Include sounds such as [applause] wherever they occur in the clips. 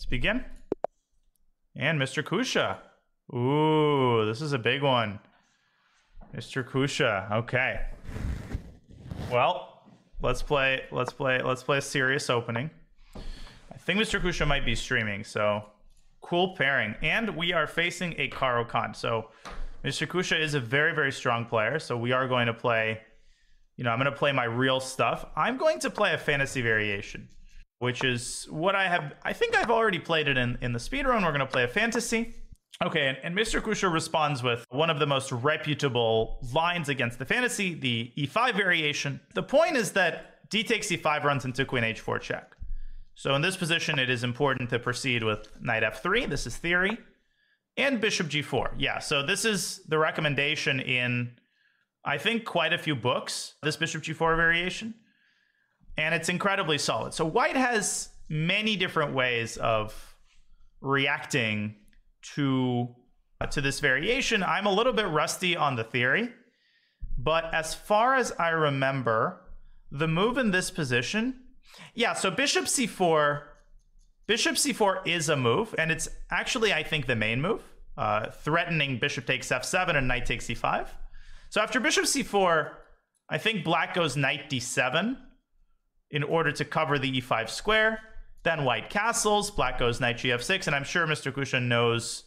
Let's begin. And Mr. Kusha. Ooh, this is a big one. Mr. Kusha. Okay. Well, let's play let's play let's play a serious opening. I think Mr. Kusha might be streaming, so cool pairing. And we are facing a Caro Kann. So Mr. Kusha is a very, very strong player. So we are going to play, you know, I'm going to play my real stuff. I'm going to play a fantasy variation, which is what I have. I think I've already played it in, in the speedrun. We're going to play a fantasy. Okay, and, and Mr. Kusha responds with one of the most reputable lines against the fantasy, the e5 variation. The point is that d takes e5 runs into queen h4 check. So in this position, it is important to proceed with knight f3. This is theory. And bishop g4. Yeah, so this is the recommendation in, I think, quite a few books, this bishop g4 variation. And it's incredibly solid. So white has many different ways of reacting to, uh, to this variation. I'm a little bit rusty on the theory. But as far as I remember, the move in this position yeah, so bishop c4, bishop c4 is a move, and it's actually, I think, the main move, uh, threatening bishop takes f7 and knight takes c5. So after bishop c4, I think black goes knight d7 in order to cover the e5 square. Then white castles, black goes knight gf6, and I'm sure Mr. Kusha knows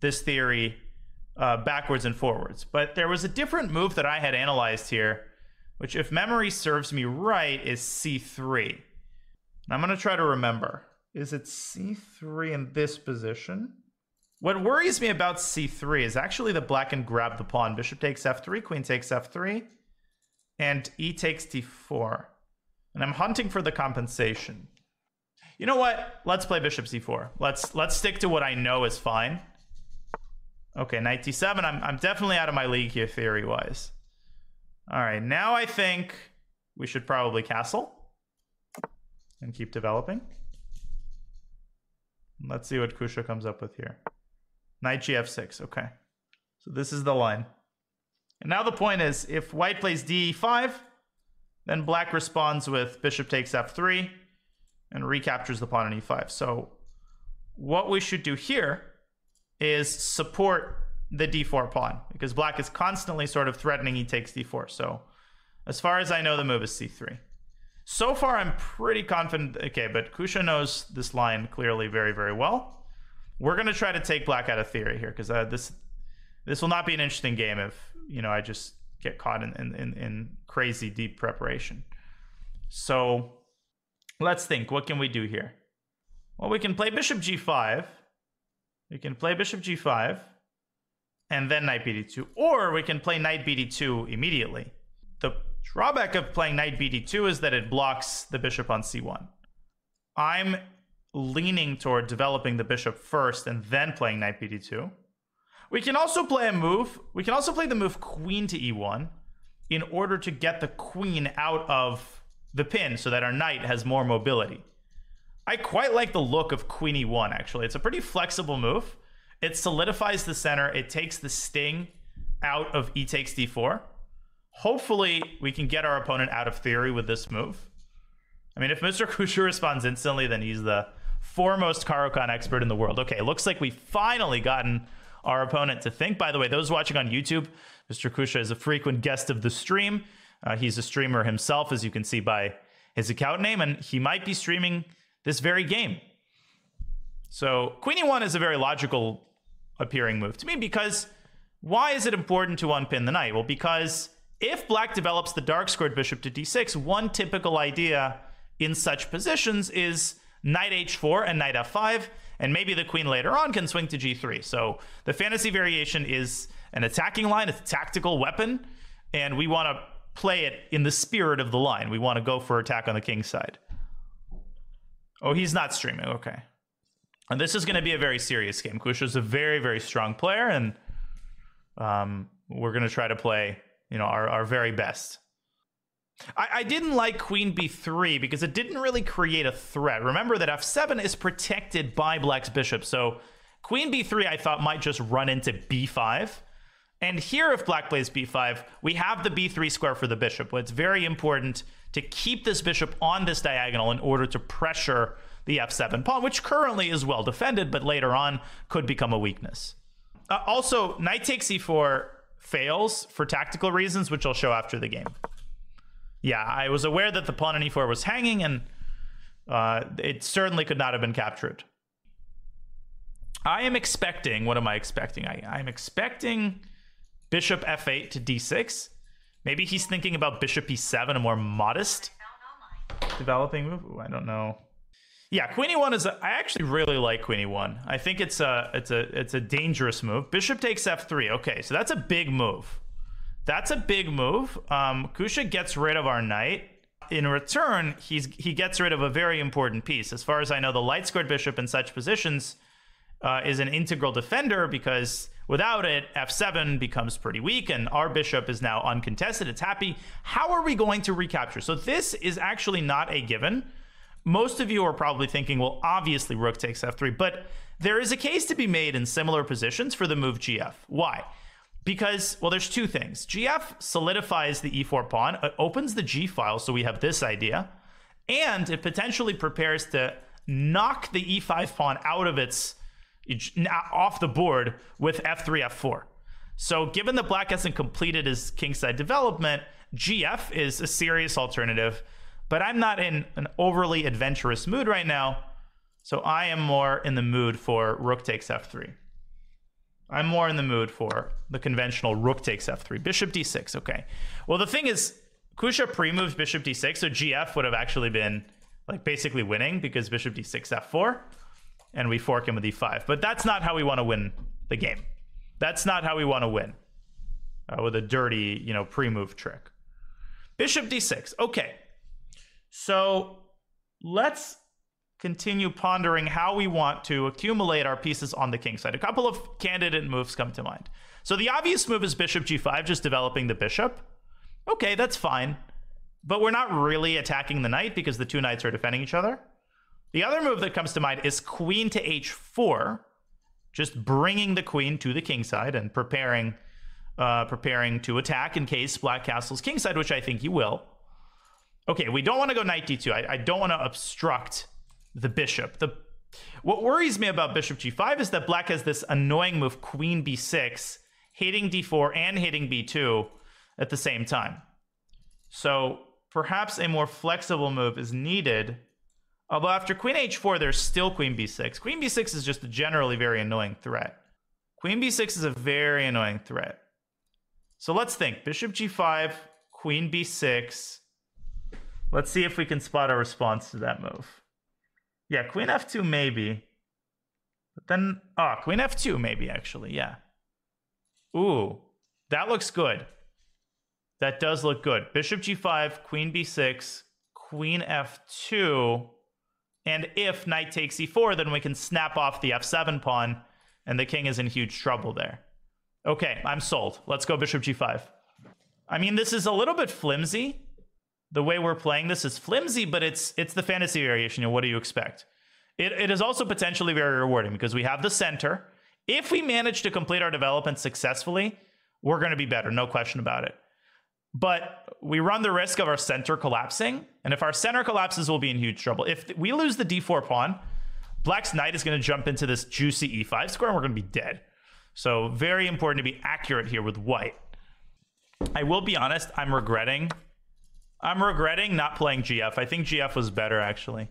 this theory uh, backwards and forwards. But there was a different move that I had analyzed here which if memory serves me right is C3. I'm going to try to remember. Is it C3 in this position? What worries me about C3 is actually the black can grab the pawn. Bishop takes F3, queen takes F3, and E takes D4. And I'm hunting for the compensation. You know what? Let's play bishop c4. Let's let's stick to what I know is fine. Okay, knight d7. I'm I'm definitely out of my league here theory-wise. All right, now I think we should probably castle and keep developing. Let's see what Kusha comes up with here. Knight gf6, okay. So this is the line. And now the point is, if white plays d5, then black responds with bishop takes f3 and recaptures the pawn on e5. So what we should do here is support the d4 pawn because black is constantly sort of threatening he takes d4. So as far as I know, the move is c3. So far, I'm pretty confident. Okay, but Kusha knows this line clearly very, very well. We're going to try to take black out of theory here because uh, this this will not be an interesting game if you know I just get caught in, in, in, crazy deep preparation. So let's think. What can we do here? Well, we can play bishop g5. We can play bishop g5 and then knight bd2. Or we can play knight bd2 immediately. The drawback of playing knight bd2 is that it blocks the bishop on c1. I'm leaning toward developing the bishop first and then playing knight bd2. We can also play a move. We can also play the move queen to e1 in order to get the queen out of the pin so that our knight has more mobility. I quite like the look of queen e1 actually. It's a pretty flexible move. It solidifies the center. It takes the sting out of e takes d4. Hopefully, we can get our opponent out of theory with this move. I mean, if Mr. [laughs] Kusha responds instantly, then he's the foremost Caro-Kann expert in the world. Okay, looks like we've finally gotten our opponent to think. By the way, those watching on YouTube, Mr. Kusha is a frequent guest of the stream. Uh, he's a streamer himself, as you can see by his account name, and he might be streaming this very game. So Queen E1 is a very logical appearing move to me because why is it important to unpin the knight? Well, because if black develops the dark squared bishop to d6, one typical idea in such positions is knight h4 and knight f5, and maybe the queen later on can swing to g3. So the fantasy variation is an attacking line, it's a tactical weapon, and we want to play it in the spirit of the line. We want to go for attack on the king's side. Oh, he's not streaming. Okay. And this is going to be a very serious game. is a very, very strong player, and um, we're going to try to play, you know, our, our very best. I, I didn't like Queen B3 because it didn't really create a threat. Remember that F7 is protected by Black's bishop, so Queen B3 I thought might just run into B5. And here, if Black plays B5, we have the B3 square for the bishop. But it's very important to keep this bishop on this diagonal in order to pressure the f7 pawn, which currently is well defended, but later on could become a weakness. Uh, also, knight takes e4 fails for tactical reasons, which I'll show after the game. Yeah, I was aware that the pawn on e4 was hanging, and uh, it certainly could not have been captured. I am expecting, what am I expecting? I, I'm expecting bishop f8 to d6. Maybe he's thinking about bishop e7, a more modest developing move. Ooh, I don't know. Yeah, queen e1 is. A, I actually really like queen e1. I think it's a it's a it's a dangerous move. Bishop takes f3. Okay, so that's a big move. That's a big move. Um, Kusha gets rid of our knight. In return, he's he gets rid of a very important piece. As far as I know, the light squared bishop in such positions uh, is an integral defender because without it, f7 becomes pretty weak, and our bishop is now uncontested. It's happy. How are we going to recapture? So this is actually not a given. Most of you are probably thinking, well, obviously rook takes f3, but there is a case to be made in similar positions for the move gf. Why? Because, well, there's two things. GF solidifies the e4 pawn, it opens the g file, so we have this idea, and it potentially prepares to knock the e5 pawn out of its off the board with f3, f4. So, given that black hasn't completed his kingside development, GF is a serious alternative but I'm not in an overly adventurous mood right now. So I am more in the mood for rook takes f3. I'm more in the mood for the conventional rook takes f3. Bishop d6, okay. Well, the thing is, Kusha pre-moves bishop d6, so gf would have actually been like basically winning because bishop d6 f4, and we fork him with e5. But that's not how we want to win the game. That's not how we want to win uh, with a dirty, you know, pre-move trick. Bishop d6, okay. So let's continue pondering how we want to accumulate our pieces on the king side. A couple of candidate moves come to mind. So the obvious move is bishop g5, just developing the bishop. Okay, that's fine. But we're not really attacking the knight because the two knights are defending each other. The other move that comes to mind is queen to h4, just bringing the queen to the king side and preparing uh, preparing to attack in case black castles king side, which I think he will. Okay, we don't want to go knight d2. I, I don't want to obstruct the bishop. The what worries me about bishop g5 is that black has this annoying move queen b6, hitting d4 and hitting b2 at the same time. So perhaps a more flexible move is needed. Although after queen h4, there's still queen b6. Queen b6 is just a generally very annoying threat. Queen b6 is a very annoying threat. So let's think. Bishop g5, queen b6, Let's see if we can spot a response to that move. Yeah, queen f2 maybe. But then, oh, queen f2 maybe actually, yeah. Ooh, that looks good. That does look good. Bishop g5, queen b6, queen f2. And if knight takes e4, then we can snap off the f7 pawn, and the king is in huge trouble there. Okay, I'm sold. Let's go bishop g5. I mean, this is a little bit flimsy the way we're playing this is flimsy, but it's it's the fantasy variation. You know, what do you expect? It, it is also potentially very rewarding because we have the center. If we manage to complete our development successfully, we're going to be better, no question about it. But we run the risk of our center collapsing, and if our center collapses, we'll be in huge trouble. If we lose the d4 pawn, Black's knight is going to jump into this juicy e5 square, and we're going to be dead. So very important to be accurate here with white. I will be honest, I'm regretting I'm regretting not playing GF. I think GF was better, actually.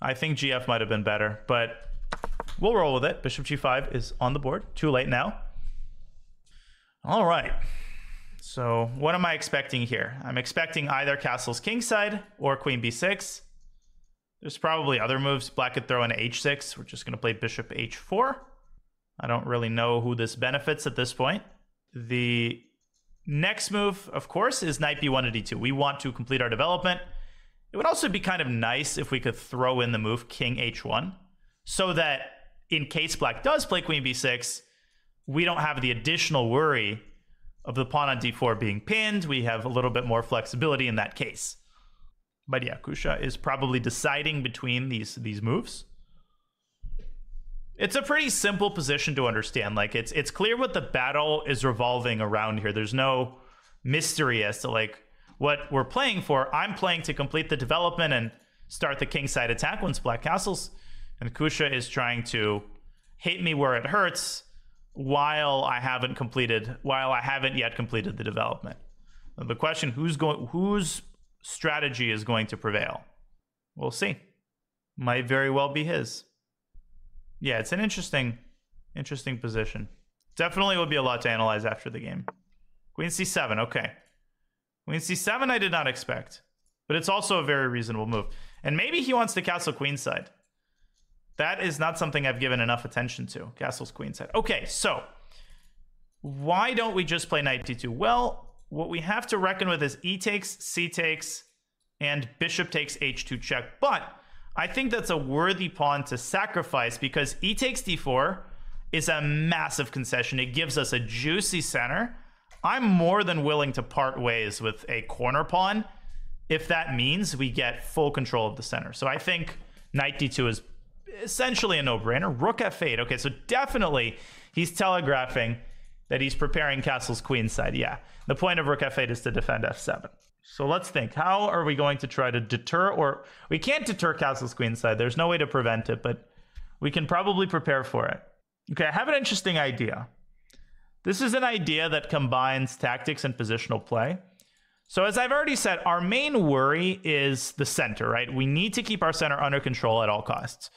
I think GF might have been better, but we'll roll with it. Bishop G5 is on the board. Too late now. All right. So what am I expecting here? I'm expecting either castle's kingside or queen b6. There's probably other moves. Black could throw in h6. We're just going to play bishop h4. I don't really know who this benefits at this point. The Next move, of course, is knight b1 to d2. We want to complete our development. It would also be kind of nice if we could throw in the move king h1 so that in case black does play queen b6, we don't have the additional worry of the pawn on d4 being pinned. We have a little bit more flexibility in that case. But yeah, Kusha is probably deciding between these these moves. It's a pretty simple position to understand. Like it's it's clear what the battle is revolving around here. There's no mystery as to like what we're playing for. I'm playing to complete the development and start the kingside attack once black castles. And Kusha is trying to hit me where it hurts while I haven't completed while I haven't yet completed the development. The question who's going whose strategy is going to prevail? We'll see. Might very well be his. Yeah, it's an interesting interesting position. Definitely would be a lot to analyze after the game. Queen c7, okay. Queen c7 I did not expect. But it's also a very reasonable move. And maybe he wants to castle queenside. That is not something I've given enough attention to. Castle's queenside. Okay, so why don't we just play knight d2? Well, what we have to reckon with is e takes, c takes, and bishop takes h2 check. But I think that's a worthy pawn to sacrifice because e takes d4 is a massive concession. It gives us a juicy center. I'm more than willing to part ways with a corner pawn if that means we get full control of the center. So I think knight d2 is essentially a no-brainer. Rook f8. Okay, so definitely he's telegraphing that he's preparing castle's queenside. Yeah, the point of rook f8 is to defend f7. So let's think. How are we going to try to deter, or we can't deter castle's queenside. There's no way to prevent it, but we can probably prepare for it. Okay, I have an interesting idea. This is an idea that combines tactics and positional play. So, as I've already said, our main worry is the center, right? We need to keep our center under control at all costs.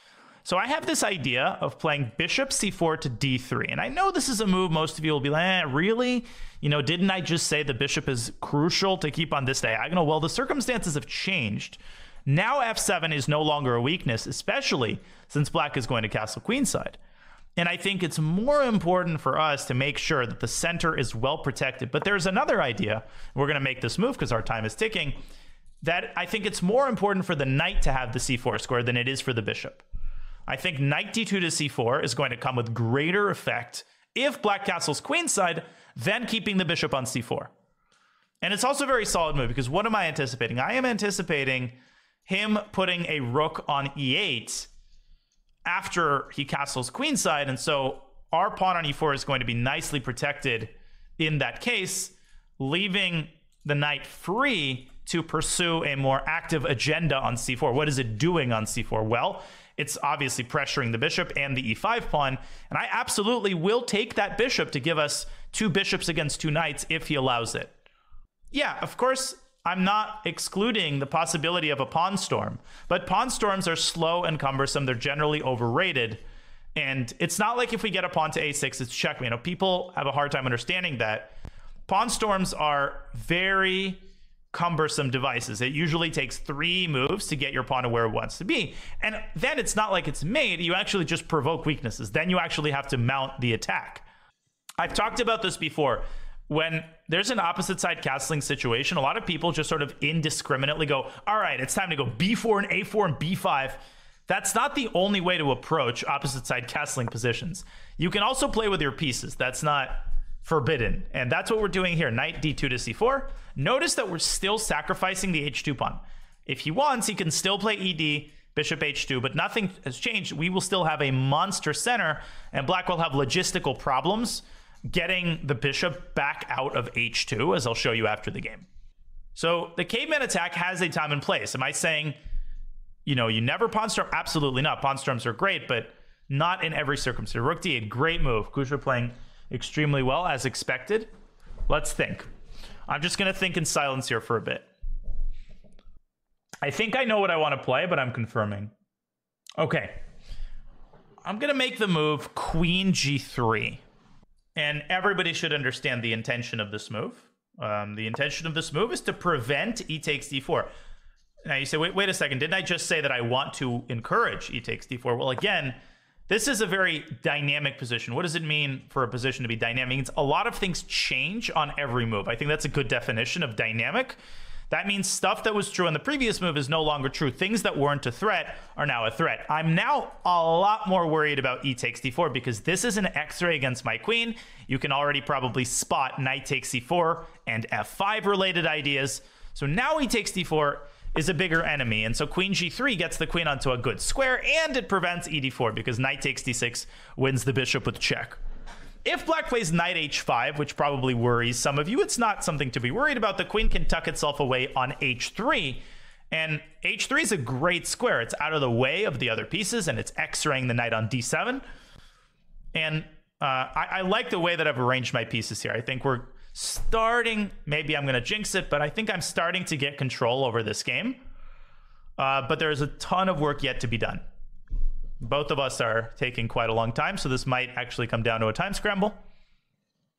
So, I have this idea of playing bishop c4 to d3. And I know this is a move most of you will be like, eh, really? You know, didn't I just say the bishop is crucial to keep on this diagonal? Well, the circumstances have changed. Now, f7 is no longer a weakness, especially since black is going to castle queenside. And I think it's more important for us to make sure that the center is well protected. But there's another idea. We're going to make this move because our time is ticking. That I think it's more important for the knight to have the c4 square than it is for the bishop. I think knight d2 to c4 is going to come with greater effect if black castles queenside than keeping the bishop on c4. And it's also a very solid move because what am I anticipating? I am anticipating him putting a rook on e8 after he castles queenside. And so our pawn on e4 is going to be nicely protected in that case, leaving the knight free to pursue a more active agenda on c4. What is it doing on c4? Well, it's obviously pressuring the bishop and the e5 pawn. And I absolutely will take that bishop to give us two bishops against two knights if he allows it. Yeah, of course, I'm not excluding the possibility of a pawn storm, but pawn storms are slow and cumbersome. They're generally overrated. And it's not like if we get a pawn to a6, it's checkmate. You know, people have a hard time understanding that. Pawn storms are very cumbersome devices. It usually takes three moves to get your pawn to where it wants to be. And then it's not like it's made. You actually just provoke weaknesses. Then you actually have to mount the attack. I've talked about this before when there's an opposite side castling situation, a lot of people just sort of indiscriminately go, all right, it's time to go b4 and a4 and b5. That's not the only way to approach opposite side castling positions. You can also play with your pieces. That's not forbidden. And that's what we're doing here. Knight d2 to c4. Notice that we're still sacrificing the h2 pawn. If he wants, he can still play ed, bishop h2, but nothing has changed. We will still have a monster center, and black will have logistical problems getting the bishop back out of h2, as I'll show you after the game. So the caveman attack has a time and place. Am I saying, you know, you never pawn storm? Absolutely not. Pawn storms are great, but not in every circumstance. Rook d8, great move. Kusha playing extremely well as expected. Let's think. I'm just going to think in silence here for a bit. I think I know what I want to play, but I'm confirming. Okay. I'm going to make the move queen g3. And everybody should understand the intention of this move. Um, the intention of this move is to prevent e takes d4. Now you say, wait, wait a second. Didn't I just say that I want to encourage e takes d4? Well, again, this is a very dynamic position. What does it mean for a position to be dynamic? It's a lot of things change on every move. I think that's a good definition of dynamic. That means stuff that was true in the previous move is no longer true. Things that weren't a threat are now a threat. I'm now a lot more worried about e takes d4 because this is an x-ray against my queen. You can already probably spot knight takes c4 and f5 related ideas. So now e takes d4 is a bigger enemy. And so queen g3 gets the queen onto a good square and it prevents e d4 because knight takes d6 wins the bishop with check. If black plays knight h5, which probably worries some of you, it's not something to be worried about. The queen can tuck itself away on h3, And h3 is a great square. It's out of the way of the other pieces, and it's x-raying the knight on d7. And uh, I, I like the way that I've arranged my pieces here. I think we're starting, maybe I'm going to jinx it, but I think I'm starting to get control over this game. Uh, but there's a ton of work yet to be done. Both of us are taking quite a long time, so this might actually come down to a time scramble.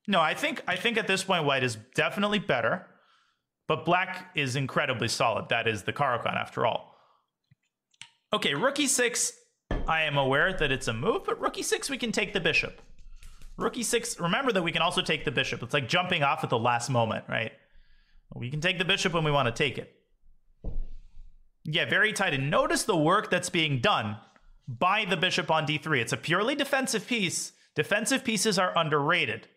No, I think I think at this point white is definitely better, but black is incredibly solid. That is the Caro-Kann after all. Okay, rook e6. I am aware that it's a move, but rook e6 we can take the bishop. Rook e6. Remember that we can also take the bishop. It's like jumping off at the last moment, right? We can take the bishop when we want to take it. Yeah, very tight. And notice the work that's being done by the bishop on d3. It's a purely defensive piece. Defensive pieces are underrated,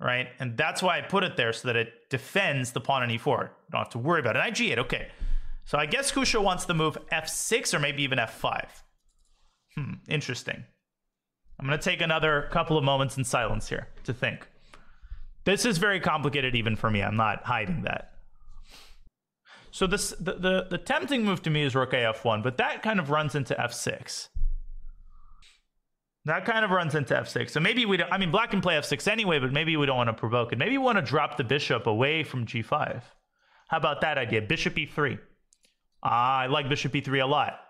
right? And that's why I put it there so that it defends the pawn on e4. You don't have to worry about it. Knight g8, okay. So I guess Kusha wants the move f6 or maybe even f5. Hmm, interesting. I'm going to take another couple of moments in silence here to think. This is very complicated even for me. I'm not hiding that. So this the, the, the tempting move to me is rook a f1, but that kind of runs into f6. That kind of runs into f6. So maybe we don't, I mean, black can play f6 anyway, but maybe we don't want to provoke it. Maybe we want to drop the bishop away from g5. How about that idea? Bishop e3. Ah, I like bishop e3 a lot.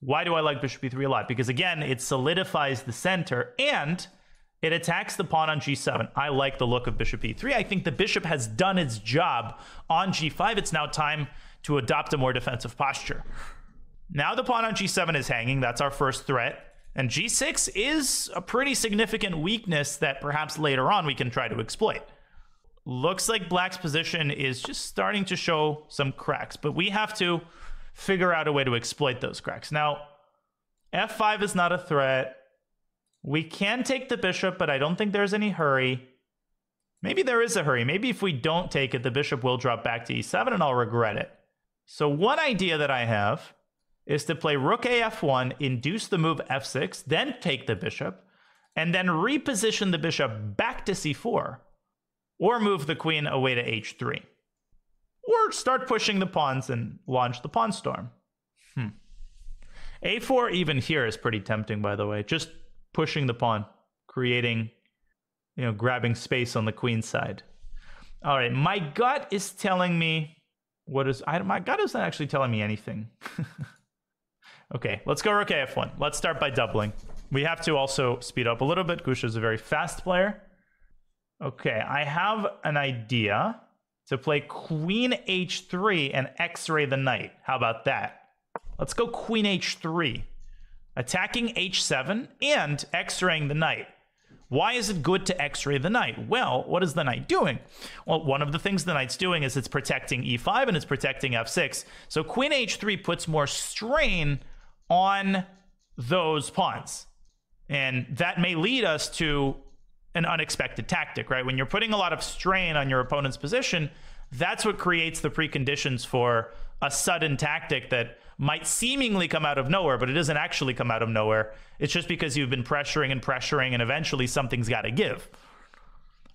Why do I like bishop e3 a lot? Because again, it solidifies the center and it attacks the pawn on g7. I like the look of bishop e3. I think the bishop has done its job on g5. It's now time to adopt a more defensive posture. Now the pawn on g7 is hanging. That's our first threat. And g6 is a pretty significant weakness that perhaps later on we can try to exploit. Looks like black's position is just starting to show some cracks, but we have to figure out a way to exploit those cracks. Now, f5 is not a threat. We can take the bishop, but I don't think there's any hurry. Maybe there is a hurry. Maybe if we don't take it, the bishop will drop back to e7 and I'll regret it. So one idea that I have is to play rook a f1, induce the move f6, then take the bishop, and then reposition the bishop back to c4, or move the queen away to h3. Or start pushing the pawns and launch the pawn storm. Hmm. a4 even here is pretty tempting, by the way. Just pushing the pawn, creating, you know, grabbing space on the queen side. All right, my gut is telling me what is I, my gut isn't actually telling me anything. [laughs] okay, let's go rook f1. Let's start by doubling. We have to also speed up a little bit. Kusha is a very fast player. Okay, I have an idea to play queen h3 and x-ray the knight. How about that? Let's go queen h3 attacking h7 and x-raying the knight. Why is it good to x-ray the knight? Well, what is the knight doing? Well, one of the things the knight's doing is it's protecting e5 and it's protecting f6. So queen h3 puts more strain on those pawns. And that may lead us to an unexpected tactic, right? When you're putting a lot of strain on your opponent's position, that's what creates the preconditions for a sudden tactic that might seemingly come out of nowhere, but it doesn't actually come out of nowhere. It's just because you've been pressuring and pressuring, and eventually something's got to give.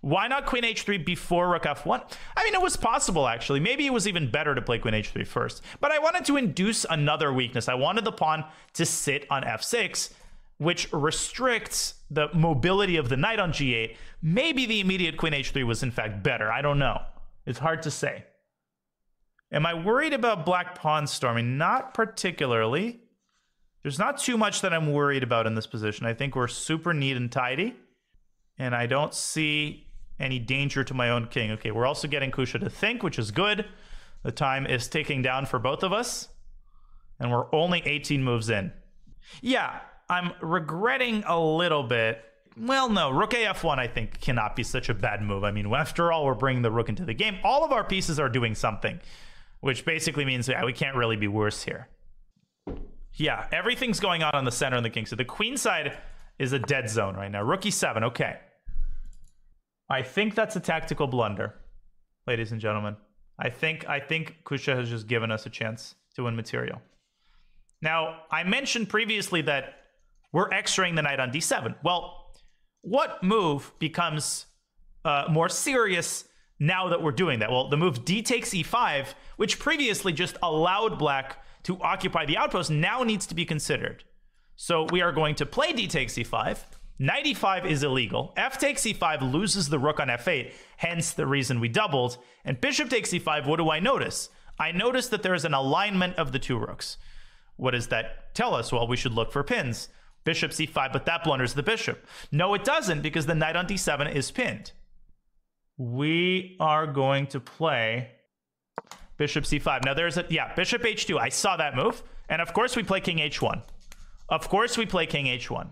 Why not queen h3 before rook f1? I mean, it was possible, actually. Maybe it was even better to play queen h3 first. But I wanted to induce another weakness. I wanted the pawn to sit on f6, which restricts the mobility of the knight on g8. Maybe the immediate queen h3 was, in fact, better. I don't know. It's hard to say. Am I worried about black pawn storming? Not particularly. There's not too much that I'm worried about in this position. I think we're super neat and tidy. And I don't see any danger to my own king. Okay, we're also getting Kusha to think, which is good. The time is ticking down for both of us. And we're only 18 moves in. Yeah, I'm regretting a little bit. Well, no, rook af1 I think cannot be such a bad move. I mean, after all, we're bringing the rook into the game. All of our pieces are doing something which basically means yeah, we can't really be worse here. Yeah, everything's going on on the center and the king. So the queen side is a dead zone right now. Rook e7, okay. I think that's a tactical blunder, ladies and gentlemen. I think I think Kusha has just given us a chance to win material. Now, I mentioned previously that we're x-raying the knight on d7. Well, what move becomes uh, more serious now that we're doing that? Well, the move d takes e5, which previously just allowed black to occupy the outpost, now needs to be considered. So we are going to play d takes e5. Knight e5 is illegal. F takes e5 loses the rook on f8, hence the reason we doubled. And bishop takes e5, what do I notice? I notice that there is an alignment of the two rooks. What does that tell us? Well, we should look for pins. Bishop c5, but that blunders the bishop. No, it doesn't because the knight on d7 is pinned. We are going to play bishop c5. Now there's a, yeah, bishop h2. I saw that move. And of course we play king h1. Of course we play king h1.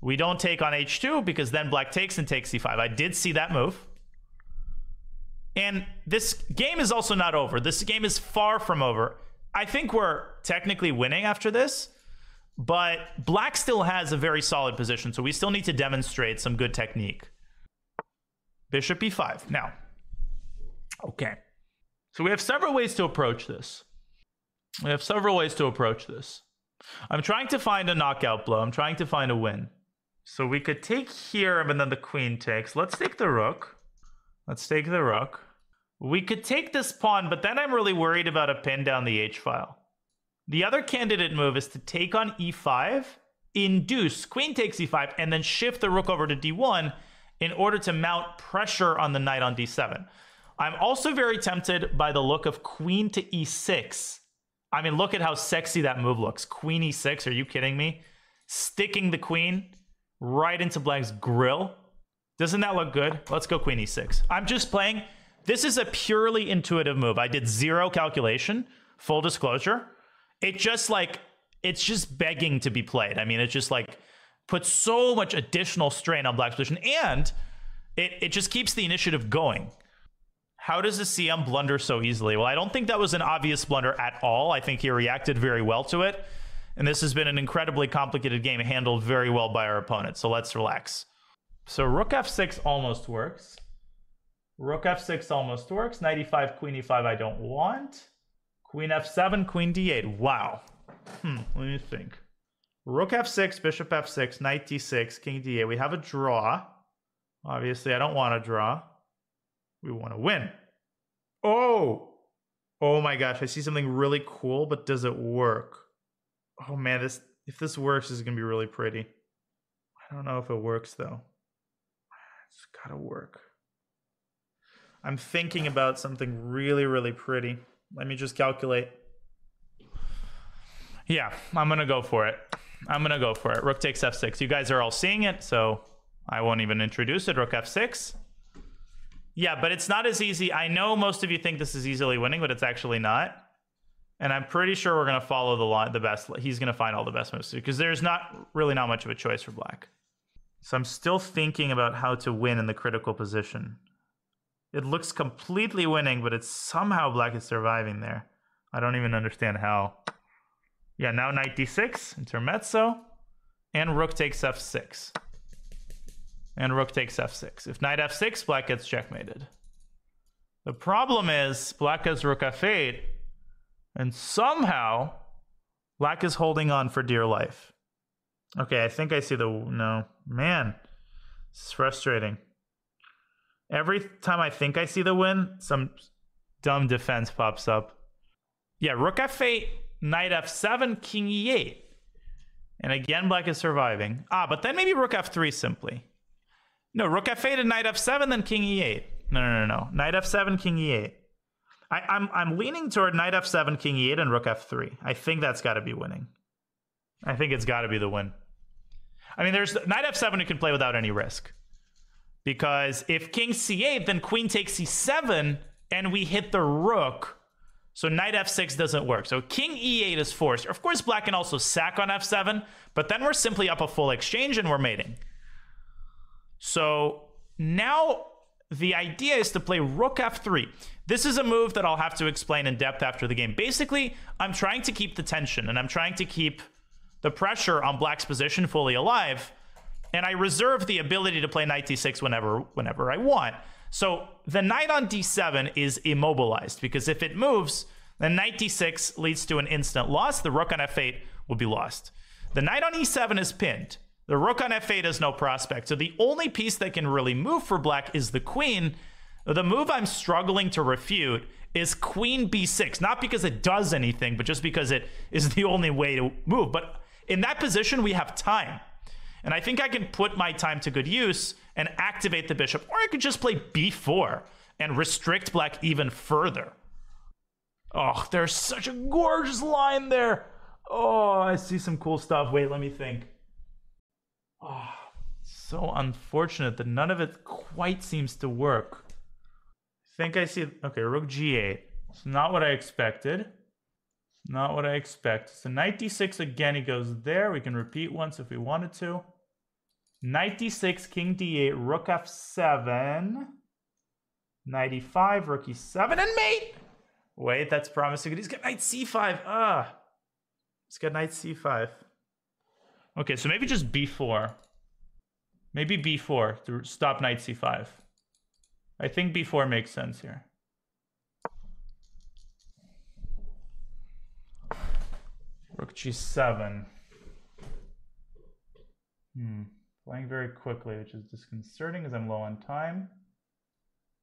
We don't take on h2 because then black takes and takes c5. I did see that move. And this game is also not over. This game is far from over. I think we're technically winning after this, but black still has a very solid position, so we still need to demonstrate some good technique. Bishop e5. Now, okay. So we have several ways to approach this. We have several ways to approach this. I'm trying to find a knockout blow. I'm trying to find a win. So we could take here, and then the queen takes. Let's take the rook. Let's take the rook. We could take this pawn, but then I'm really worried about a pin down the h-file. The other candidate move is to take on e5, induce, queen takes e5, and then shift the rook over to d1 in order to mount pressure on the knight on d7. I'm also very tempted by the look of queen to e6. I mean, look at how sexy that move looks. Queen e6, are you kidding me? Sticking the queen right into black's grill. Doesn't that look good? Let's go queen e6. I'm just playing this is a purely intuitive move. I did zero calculation, full disclosure. It just like, it's just begging to be played. I mean, it just like puts so much additional strain on black's position and it, it just keeps the initiative going. How does the CM blunder so easily? Well, I don't think that was an obvious blunder at all. I think he reacted very well to it. And this has been an incredibly complicated game handled very well by our opponent. So let's relax. So rook f6 almost works. Rook f6 almost works. Knight e5, queen e5 I don't want. Queen f7, queen d8. Wow. Hmm, let me think. Rook f6, bishop f6, knight d6, king d8. We have a draw. Obviously, I don't want to draw. We want to win. Oh! Oh my gosh, I see something really cool, but does it work? Oh man, this if this works, this is going to be really pretty. I don't know if it works, though. It's got to work. I'm thinking about something really, really pretty. Let me just calculate. Yeah, I'm gonna go for it. I'm gonna go for it. Rook takes f6. You guys are all seeing it, so I won't even introduce it. Rook f6. Yeah, but it's not as easy. I know most of you think this is easily winning, but it's actually not. And I'm pretty sure we're gonna follow the line, the best. He's gonna find all the best moves because there's not really not much of a choice for black. So I'm still thinking about how to win in the critical position. It looks completely winning, but it's somehow black is surviving there. I don't even understand how. Yeah, now knight d6, intermezzo, and rook takes f6. And rook takes f6. If knight f6, black gets checkmated. The problem is black has rook f8, and somehow black is holding on for dear life. Okay, I think I see the... No. Man, it's frustrating. Every time I think I see the win, some dumb defense pops up. Yeah, rook f8, knight f7, king e8. And again, black is surviving. Ah, but then maybe rook f3 simply. No, rook f8 and knight f7, then king e8. No, no, no, no. Knight f7, king e8. I, I'm, I'm leaning toward knight f7, king e8, and rook f3. I think that's got to be winning. I think it's got to be the win. I mean, there's knight f7 you can play without any risk. Because if king c8, then queen takes c7, and we hit the rook. So knight f6 doesn't work. So king e8 is forced. Of course, black can also sack on f7, but then we're simply up a full exchange and we're mating. So now the idea is to play rook f3. This is a move that I'll have to explain in depth after the game. Basically, I'm trying to keep the tension and I'm trying to keep the pressure on black's position fully alive and I reserve the ability to play knight d6 whenever whenever I want. So the knight on d7 is immobilized because if it moves, then knight d6 leads to an instant loss. The rook on f8 will be lost. The knight on e7 is pinned. The rook on f8 has no prospect. So the only piece that can really move for black is the queen. The move I'm struggling to refute is queen b6, not because it does anything, but just because it is the only way to move. But in that position, we have time. And I think I can put my time to good use and activate the bishop, or I could just play b4 and restrict black even further. Oh, there's such a gorgeous line there. Oh, I see some cool stuff. Wait, let me think. Oh, so unfortunate that none of it quite seems to work. I think I see. Okay, rook g8. It's not what I expected. Not what I expect. So knight d6 again. He goes there. We can repeat once if we wanted to. Knight d6, king d8, rook f7. Knight e5, rook e7, and mate! Wait, that's promising. He's got knight c5. Ah. He's got knight c5. Okay, so maybe just b4. Maybe b4 to stop knight c5. I think b4 makes sense here. Rook g7. Hmm. Playing very quickly, which is disconcerting as I'm low on time.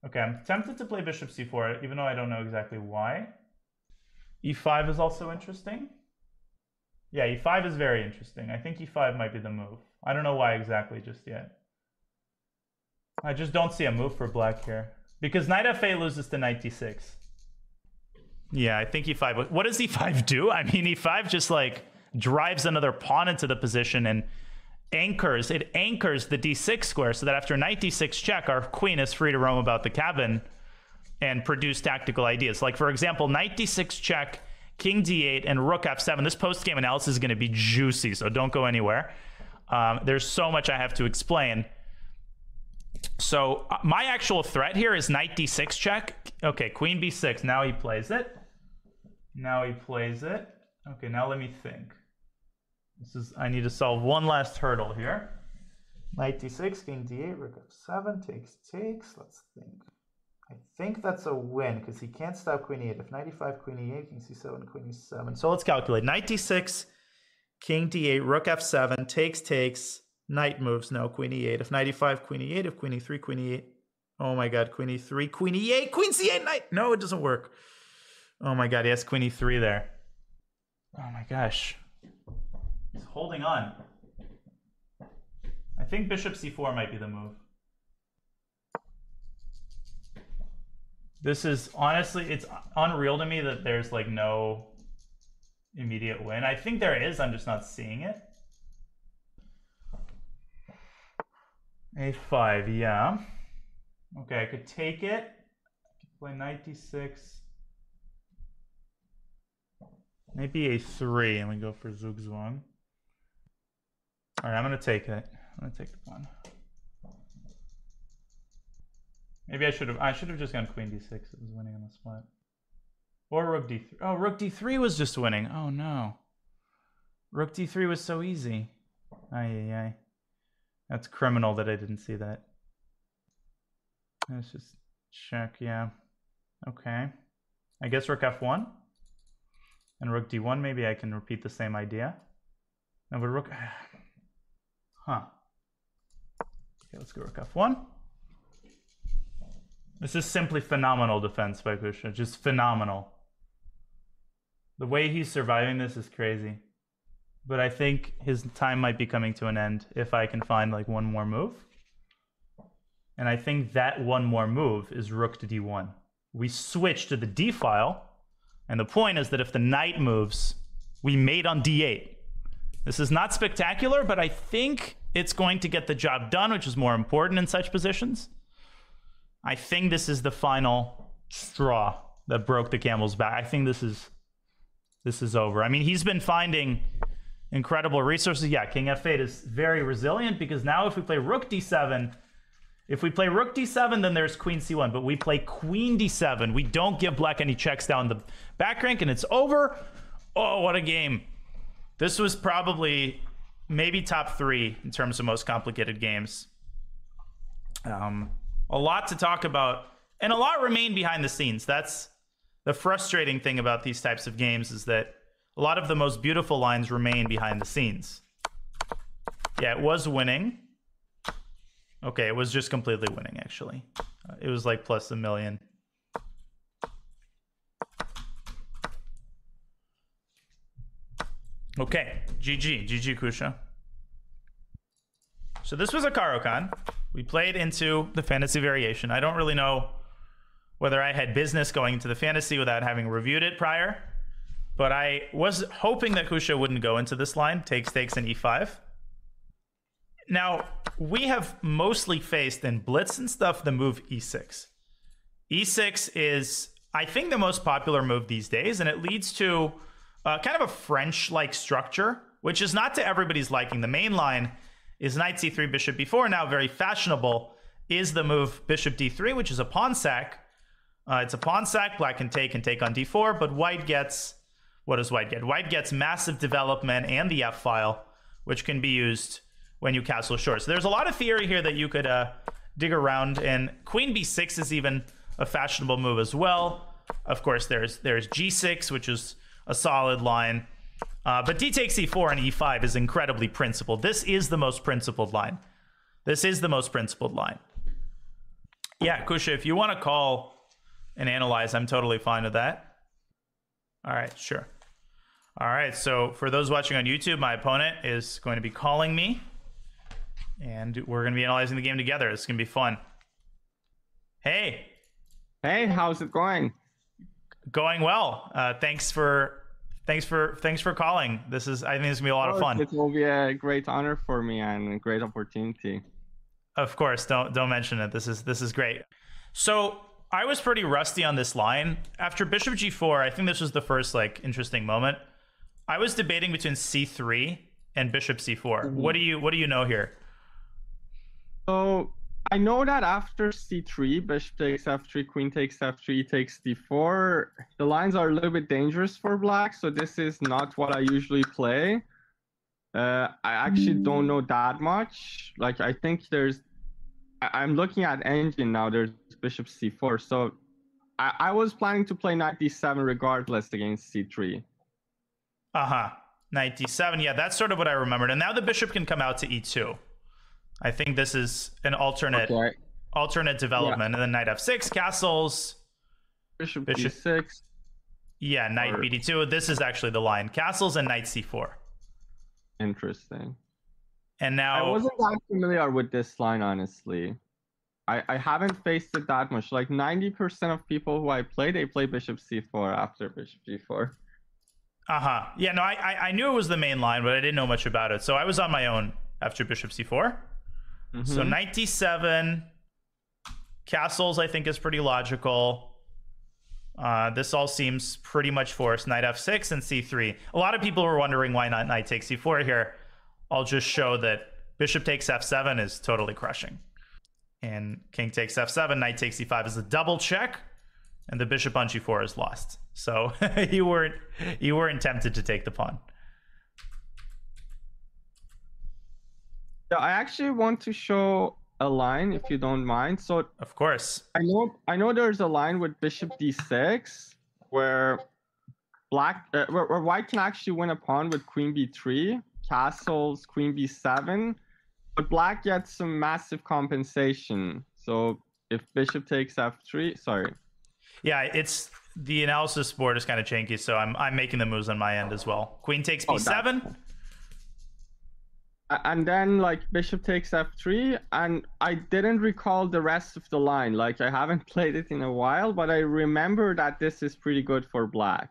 Okay, I'm tempted to play bishop c4, even though I don't know exactly why. e5 is also interesting. Yeah, e5 is very interesting. I think e5 might be the move. I don't know why exactly just yet. I just don't see a move for black here. Because knight f8 loses to knight d6. Yeah, I think e5. What does e5 do? I mean, e5 just like drives another pawn into the position and anchors, it anchors the d6 square so that after knight d6 check, our queen is free to roam about the cabin and produce tactical ideas. Like, for example, knight d6 check, king d8, and rook f7. This post-game analysis is going to be juicy, so don't go anywhere. Um, there's so much I have to explain. So uh, my actual threat here is knight d6 check. Okay, queen b6. Now he plays it. Now he plays it. Okay, now let me think. This is I need to solve one last hurdle here. Knight d6, king d8, rook f7, takes, takes. Let's think. I think that's a win because he can't stop queen e8. If knight e5, queen e8, king c7, queen e7. So let's calculate. Knight d6, king d8, rook f7, takes, takes. Knight moves, no, queen e8. If knight e5, queen e8. If queen e3, queen e8. Oh my god, queen e3, queen e8, queen c8, knight. No, it doesn't work. Oh my god, he has queen e3 there. Oh my gosh. He's holding on. I think bishop c4 might be the move. This is honestly, it's unreal to me that there's like no immediate win. I think there is, I'm just not seeing it. A5, yeah. Okay, I could take it. Play knight d6. Maybe a3 and we go for Zugzwang. All right, I'm gonna take it. I'm gonna take the pawn. Maybe I should have. I should have just gone queen d6. It was winning on the spot. Or rook d3. Oh, rook d3 was just winning. Oh no. Rook d3 was so easy. Ay ay ay. That's criminal that I didn't see that. Let's just check. Yeah. Okay. I guess rook f1 and rook d1. Maybe I can repeat the same idea. No, but rook. Huh. Okay, let's go rook f1. This is simply phenomenal defense by Kusha. Just phenomenal. The way he's surviving this is crazy. But I think his time might be coming to an end if I can find like one more move. And I think that one more move is rook to d1. We switch to the d file. And the point is that if the knight moves, we mate on d8. This is not spectacular, but I think it's going to get the job done, which is more important in such positions. I think this is the final straw that broke the camel's back. I think this is this is over. I mean, he's been finding incredible resources. Yeah, King F8 is very resilient because now if we play Rook D7, if we play Rook D7, then there's Queen C1. But we play Queen D7. We don't give Black any checks down the back rank, and it's over. Oh, what a game. This was probably maybe top three in terms of most complicated games. Um, a lot to talk about, and a lot remain behind the scenes. That's the frustrating thing about these types of games is that a lot of the most beautiful lines remain behind the scenes. Yeah, it was winning. Okay, it was just completely winning actually. Uh, it was like plus a million. Okay, GG, GG Kusha. So this was a Caro-Kann. We played into the fantasy variation. I don't really know whether I had business going into the fantasy without having reviewed it prior, but I was hoping that Kusha wouldn't go into this line, take stakes in e5. Now, we have mostly faced in blitz and stuff the move e6. e6 is, I think, the most popular move these days, and it leads to uh, kind of a French like structure, which is not to everybody's liking. The main line is knight c3, bishop b4, now very fashionable, is the move bishop d3, which is a pawn sack. Uh, it's a pawn sack, black can take and take on d4, but white gets, what does white get? White gets massive development and the f file, which can be used when you castle short. So there's a lot of theory here that you could uh, dig around, and queen b6 is even a fashionable move as well. Of course, there's there's g6, which is a solid line. Uh, but d takes e4 and e5 is incredibly principled. This is the most principled line. This is the most principled line. Yeah, Kusha, if you want to call and analyze, I'm totally fine with that. All right, sure. All right, so for those watching on YouTube, my opponent is going to be calling me and we're going to be analyzing the game together. It's going to be fun. Hey. Hey, how's it going? Going well. Uh, thanks for thanks for thanks for calling. This is I think this is gonna be a lot of fun. It will be a great honor for me and a great opportunity. Of course, don't don't mention it. This is this is great. So I was pretty rusty on this line after Bishop G4. I think this was the first like interesting moment. I was debating between C3 and Bishop C4. Mm-hmm. What do you what do you know here? So I know that after c3, bishop takes f3, queen takes f3, takes d4, the lines are a little bit dangerous for black, so this is not what I usually play. Uh, I actually don't know that much. Like, I think there's... I- am looking at engine now, there's bishop c4, so I, I was planning to play knight d7 regardless against c3. Uh-huh. Knight d7, yeah, that's sort of what I remembered. And now the bishop can come out to e2. I think this is an alternate okay. alternate development. Yeah. And then knight f6, castles. Bishop, bishop b6. Yeah, knight or... bd2. This is actually the line. Castles and knight c4. Interesting. And now I wasn't that familiar with this line, honestly. I, I haven't faced it that much. Like 90% of people who I play, they play bishop c4 after bishop g4. Uh huh. Yeah, no, I, I knew it was the main line, but I didn't know much about it. So I was on my own after bishop c4. Mm-hmm. So 97 castles, I think, is pretty logical. Uh, this all seems pretty much forced. Knight f6 and c3. A lot of people were wondering why not knight takes c4 here. I'll just show that bishop takes f7 is totally crushing. And king takes f7, knight takes e5 is a double check, and the bishop on g4 is lost. So [laughs] you weren't you weren't tempted to take the pawn. I actually want to show a line if you don't mind. So of course, I know I know there's a line with Bishop D6 where black uh, where, where white can actually win a pawn with Queen B3, castles Queen B7, but black gets some massive compensation. So if Bishop takes F3, sorry. Yeah, it's the analysis board is kind of janky, so I'm I'm making the moves on my end as well. Queen takes B7. Oh, and then like bishop takes f3 and i didn't recall the rest of the line. Like i haven't [laughs] played it in a while but i remember that this is pretty good for black.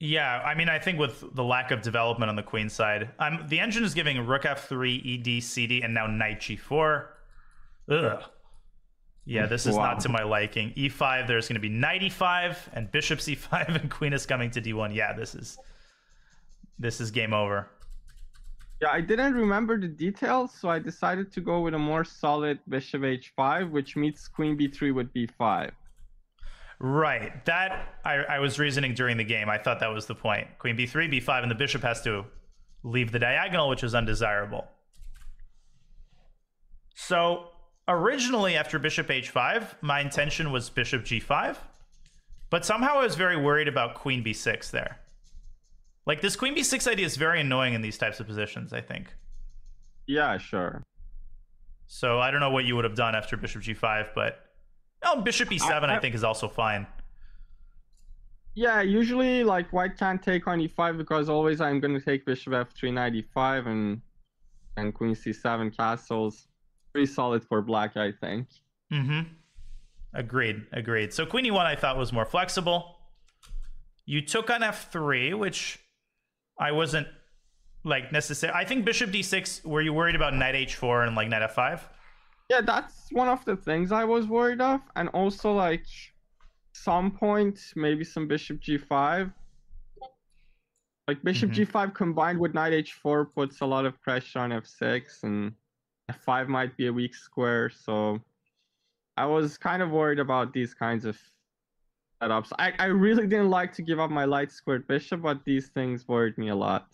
Yeah i mean i think with the lack of development on the queen side I'm, the engine is giving rook f3 ed cd and now knight g4 Ugh. yeah this is wow. not to my liking. E5 there's going to be knight e5 and bishop c5 [laughs] and queen is coming to d1 yeah this is this is game over yeah, I didn't remember the details, so I decided to go with a more solid bishop h5, which meets queen b3 with b5. Right. That I, I was reasoning during the game. I thought that was the point. Queen b3, b5, and the bishop has to leave the diagonal, which is undesirable. So originally, after bishop h5, my intention was bishop g5, but somehow I was very worried about queen b6 there. Like this queen b6 idea is very annoying in these types of positions, I think. Yeah, sure. So I don't know what you would have done after bishop g5, but oh, bishop e7 I, I, I think is also fine. Yeah, usually like white can't take on e5 because always I'm going to take bishop f3 knight e5 and and queen c7 castles. Pretty solid for black, I think. Mm-hmm. Agreed. Agreed. So queen e1 I thought was more flexible. You took on f3, which I wasn't like necessary. I think bishop d6. Were you worried about knight h4 and like knight f5? Yeah, that's one of the things I was worried of, and also like some point maybe some bishop g5. Like bishop mm-hmm. g5 combined with knight h4 puts a lot of pressure on f6, and f5 might be a weak square. So I was kind of worried about these kinds of setups. I, I really didn't like to give up my light squared bishop, but these things worried me a lot.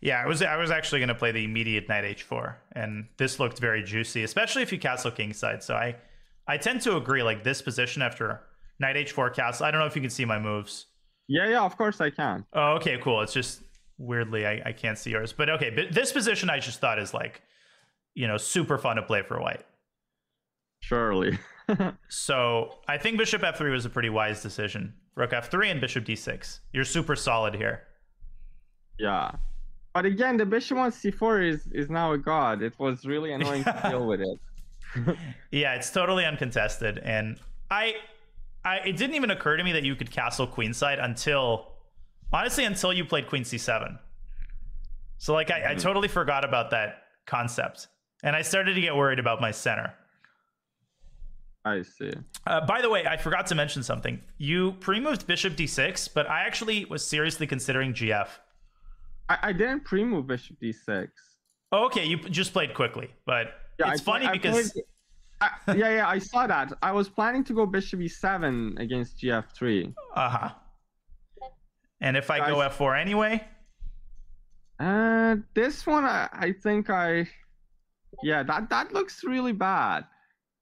Yeah, I was I was actually going to play the immediate knight h4, and this looked very juicy, especially if you castle kingside. So I I tend to agree. Like this position after knight h4 castle. I don't know if you can see my moves. Yeah, yeah, of course I can. Oh, okay, cool. It's just weirdly I, I can't see yours, but okay. But this position I just thought is like, you know, super fun to play for white. Surely. [laughs] [laughs] so I think bishop f3 was a pretty wise decision. Rook f3 and bishop d6. You're super solid here. Yeah. But again, the bishop on c4 is is now a god. It was really annoying to deal with it. [laughs] yeah, it's totally uncontested, and I, I, it didn't even occur to me that you could castle queenside until, honestly, until you played queen c7. So like, I, I mm-hmm. totally forgot about that concept, and I started to get worried about my center. I see. Uh, by the way, I forgot to mention something. You pre-moved bishop d6, but I actually was seriously considering gf. I, I didn't pre-move bishop d6. Oh, okay, you just played quickly, but yeah, it's I funny because. Played, I, yeah, yeah, I saw that. I was planning to go bishop e7 against gf3. Uh huh. And if I go f4 anyway? Uh, this one, I, I think I. Yeah, that that looks really bad.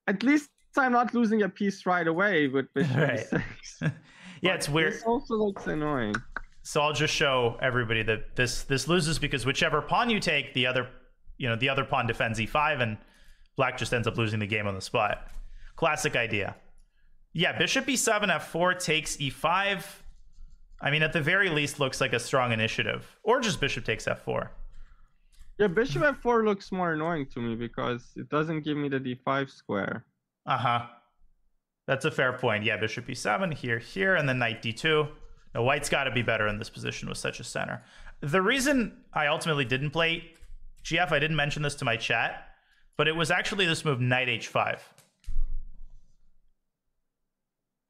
At least I'm not losing a piece right away with bishop [laughs] right. e6. [laughs] yeah, it's weird. This also looks annoying. So I'll just show everybody that this this loses because whichever pawn you take, the other you know the other pawn defends e5, and black just ends up losing the game on the spot. Classic idea. Yeah, bishop e7, f4 takes e5. I mean, at the very least, looks like a strong initiative, or just bishop takes f4. Yeah, bishop f4 looks more annoying to me because it doesn't give me the d5 square. Uh huh. That's a fair point. Yeah, bishop e7 here, here, and then knight d2. Now, white's got to be better in this position with such a center. The reason I ultimately didn't play GF, I didn't mention this to my chat, but it was actually this move knight h5.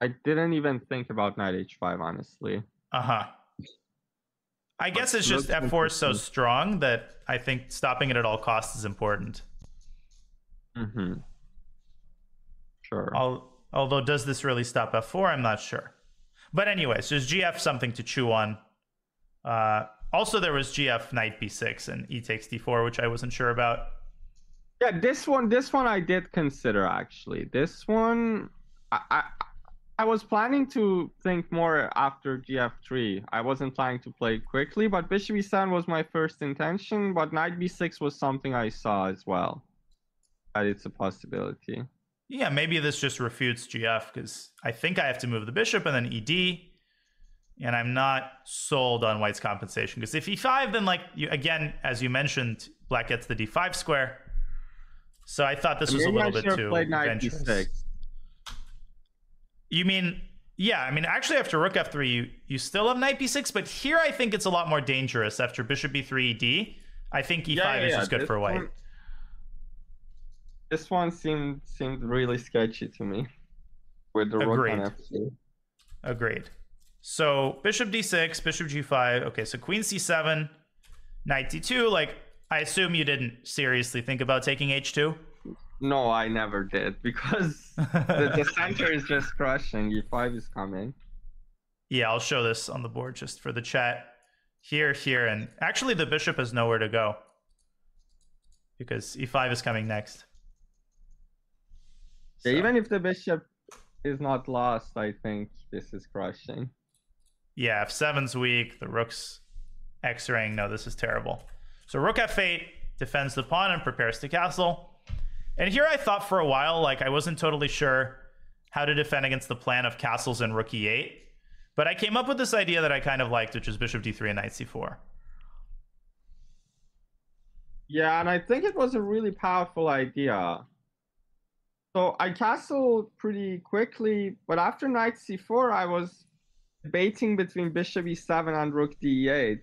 I didn't even think about knight h5, honestly. Uh huh. I guess it's just f4 is so strong that I think stopping it at all costs is important. Mm-hmm. Sure. although, does this really stop f4? I'm not sure. But anyways, there's GF something to chew on. Uh, also, there was GF knight b6 and e takes d4, which I wasn't sure about. Yeah, this one, this one I did consider actually. This one, I, I, I was planning to think more after GF3. I wasn't planning to play quickly, but Bishop e7 was my first intention. But Knight b6 was something I saw as well. That it's a possibility. Yeah, maybe this just refutes GF because I think I have to move the bishop and then ED, and I'm not sold on white's compensation because if E5, then like you, again, as you mentioned, black gets the D5 square. So I thought this was a little bit too adventurous. You mean yeah, I mean, actually, after rook f3, you, you still have knight b6, but here I think it's a lot more dangerous after bishop b3 ed. I think e5 yeah, yeah, is just good for white. One, this one seemed seemed really sketchy to me with the Agreed. rook on f2. Agreed. So bishop d6, bishop g5. Okay, so queen c7, knight d2. Like, I assume you didn't seriously think about taking h2. No, I never did because the, the [laughs] center is just crushing. e5 is coming. Yeah, I'll show this on the board just for the chat. Here, here, and actually the bishop has nowhere to go because e5 is coming next. So. even if the bishop is not lost, I think this is crushing. Yeah, if seven's weak, the rook's X-raying. No, this is terrible. So rook f8 defends the pawn and prepares to castle. And here I thought for a while, like I wasn't totally sure how to defend against the plan of castles and rook e8. But I came up with this idea that I kind of liked, which is bishop d3 and knight c4. Yeah, and I think it was a really powerful idea. So I castled pretty quickly, but after knight c4, I was debating between bishop e7 and rook d8.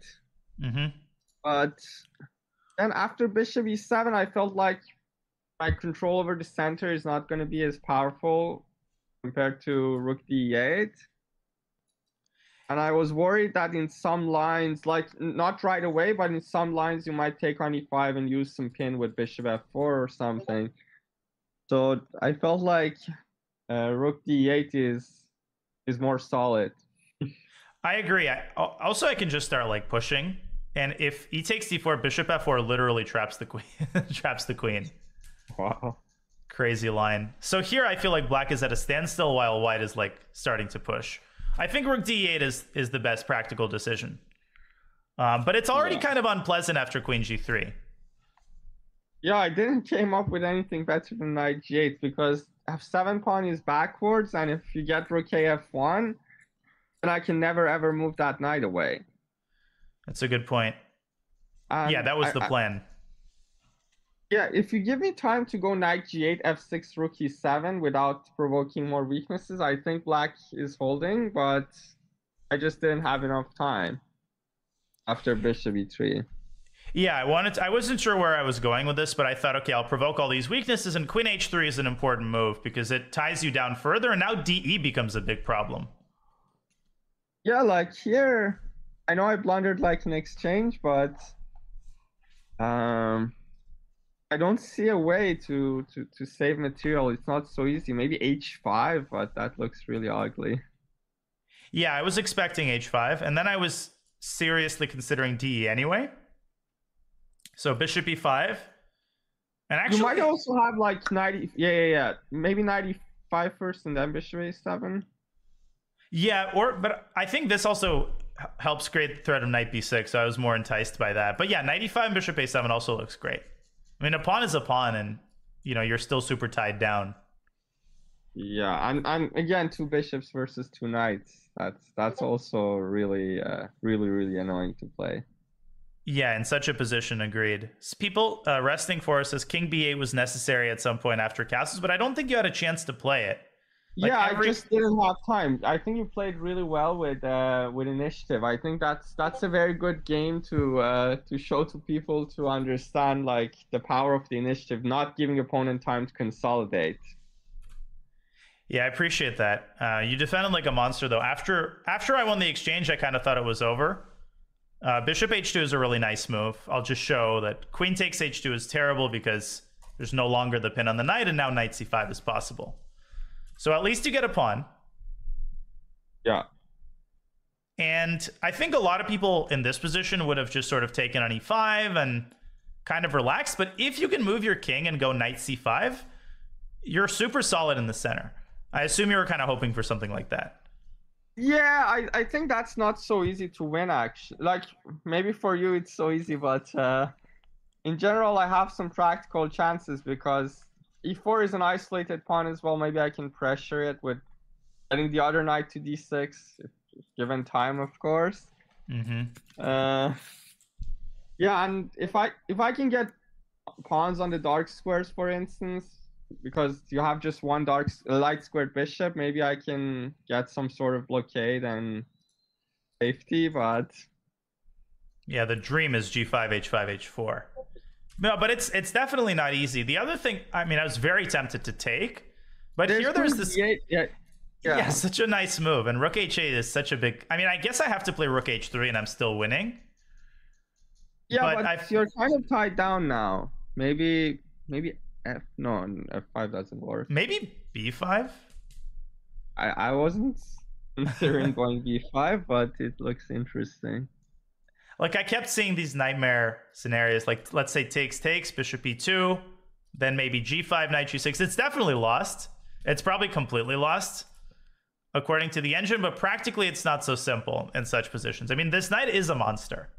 Mm-hmm. But then after bishop e7, I felt like my control over the center is not going to be as powerful compared to rook d8. And I was worried that in some lines, like not right away, but in some lines, you might take on e5 and use some pin with bishop f4 or something. So I felt like uh, rook d8 is is more solid. [laughs] I agree. I, also, I can just start like pushing, and if e takes d4, bishop f4 literally traps the queen. [laughs] traps the queen. Wow. Crazy line. So here, I feel like black is at a standstill while white is like starting to push. I think rook d8 is is the best practical decision, um, but it's already yeah. kind of unpleasant after queen g3. Yeah, I didn't came up with anything better than knight g8 because f7 pawn is backwards, and if you get rook f1, then I can never ever move that knight away. That's a good point. Um, yeah, that was I, the plan. I, yeah, if you give me time to go knight g8, f6, rook e7 without provoking more weaknesses, I think black is holding, but I just didn't have enough time after bishop e3. Yeah, I wanted. To, I wasn't sure where I was going with this, but I thought, okay, I'll provoke all these weaknesses, and queen h3 is an important move because it ties you down further, and now de becomes a big problem. Yeah, like here, I know I blundered like an exchange, but um, I don't see a way to, to, to save material. It's not so easy. Maybe h5, but that looks really ugly. Yeah, I was expecting h5, and then I was seriously considering de anyway. So bishop e5. And actually, you might also have like 90. Yeah, yeah, yeah. Maybe 95 first and then bishop a7. Yeah, or but I think this also helps create the threat of knight b6. So I was more enticed by that. But yeah, 95 bishop a7 also looks great. I mean, a pawn is a pawn, and you know you're still super tied down. Yeah, I'm. I'm again two bishops versus two knights. That's that's also really, uh, really, really annoying to play. Yeah, in such a position, agreed. People uh, resting for us says King B8 was necessary at some point after castles, but I don't think you had a chance to play it. Like yeah, every... I just didn't have time. I think you played really well with uh, with initiative. I think that's that's a very good game to uh, to show to people to understand like the power of the initiative, not giving opponent time to consolidate. Yeah, I appreciate that. Uh, you defended like a monster though. After after I won the exchange, I kind of thought it was over. Uh, Bishop h2 is a really nice move. I'll just show that Queen takes h2 is terrible because there's no longer the pin on the knight, and now knight c5 is possible. So at least you get a pawn. Yeah. And I think a lot of people in this position would have just sort of taken on e5 and kind of relaxed. But if you can move your king and go knight c5, you're super solid in the center. I assume you were kind of hoping for something like that. Yeah, I, I think that's not so easy to win, actually. Like, maybe for you it's so easy, but uh, in general, I have some practical chances because e4 is an isolated pawn as well. Maybe I can pressure it with getting the other knight to d6, if, given time, of course. Mm-hmm. Uh, yeah, and if I if I can get pawns on the dark squares, for instance, because you have just one dark light squared bishop, maybe I can get some sort of blockade and safety. But yeah, the dream is g5, h5, h4. No, but it's it's definitely not easy. The other thing, I mean, I was very tempted to take, but there's here there's this. Yeah, yeah. Yeah. such a nice move, and Rook H8 is such a big. I mean, I guess I have to play Rook H3, and I'm still winning. Yeah, but, but you're kind of tied down now. Maybe, maybe F. No, F5 doesn't work. Maybe B5. I I wasn't considering [laughs] going B5, but it looks interesting. Like I kept seeing these nightmare scenarios, like let's say takes takes bishop e2, then maybe g5 knight g6. It's definitely lost. It's probably completely lost according to the engine, but practically it's not so simple in such positions. I mean, this knight is a monster.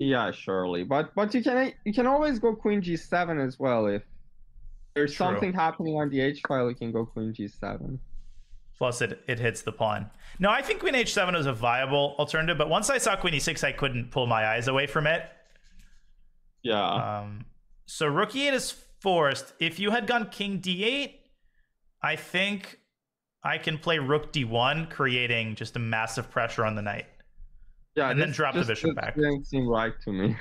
Yeah, surely, but but you can you can always go queen g7 as well if there's True. something happening on the h file, You can go queen g7. Plus, it, it hits the pawn. No, I think queen h7 is a viable alternative, but once I saw queen e6, I couldn't pull my eyes away from it. Yeah. Um, so rook e8 is forced. If you had gone king d8, I think I can play rook d1, creating just a massive pressure on the knight. Yeah. and then drop the bishop back. Didn't seem right to me.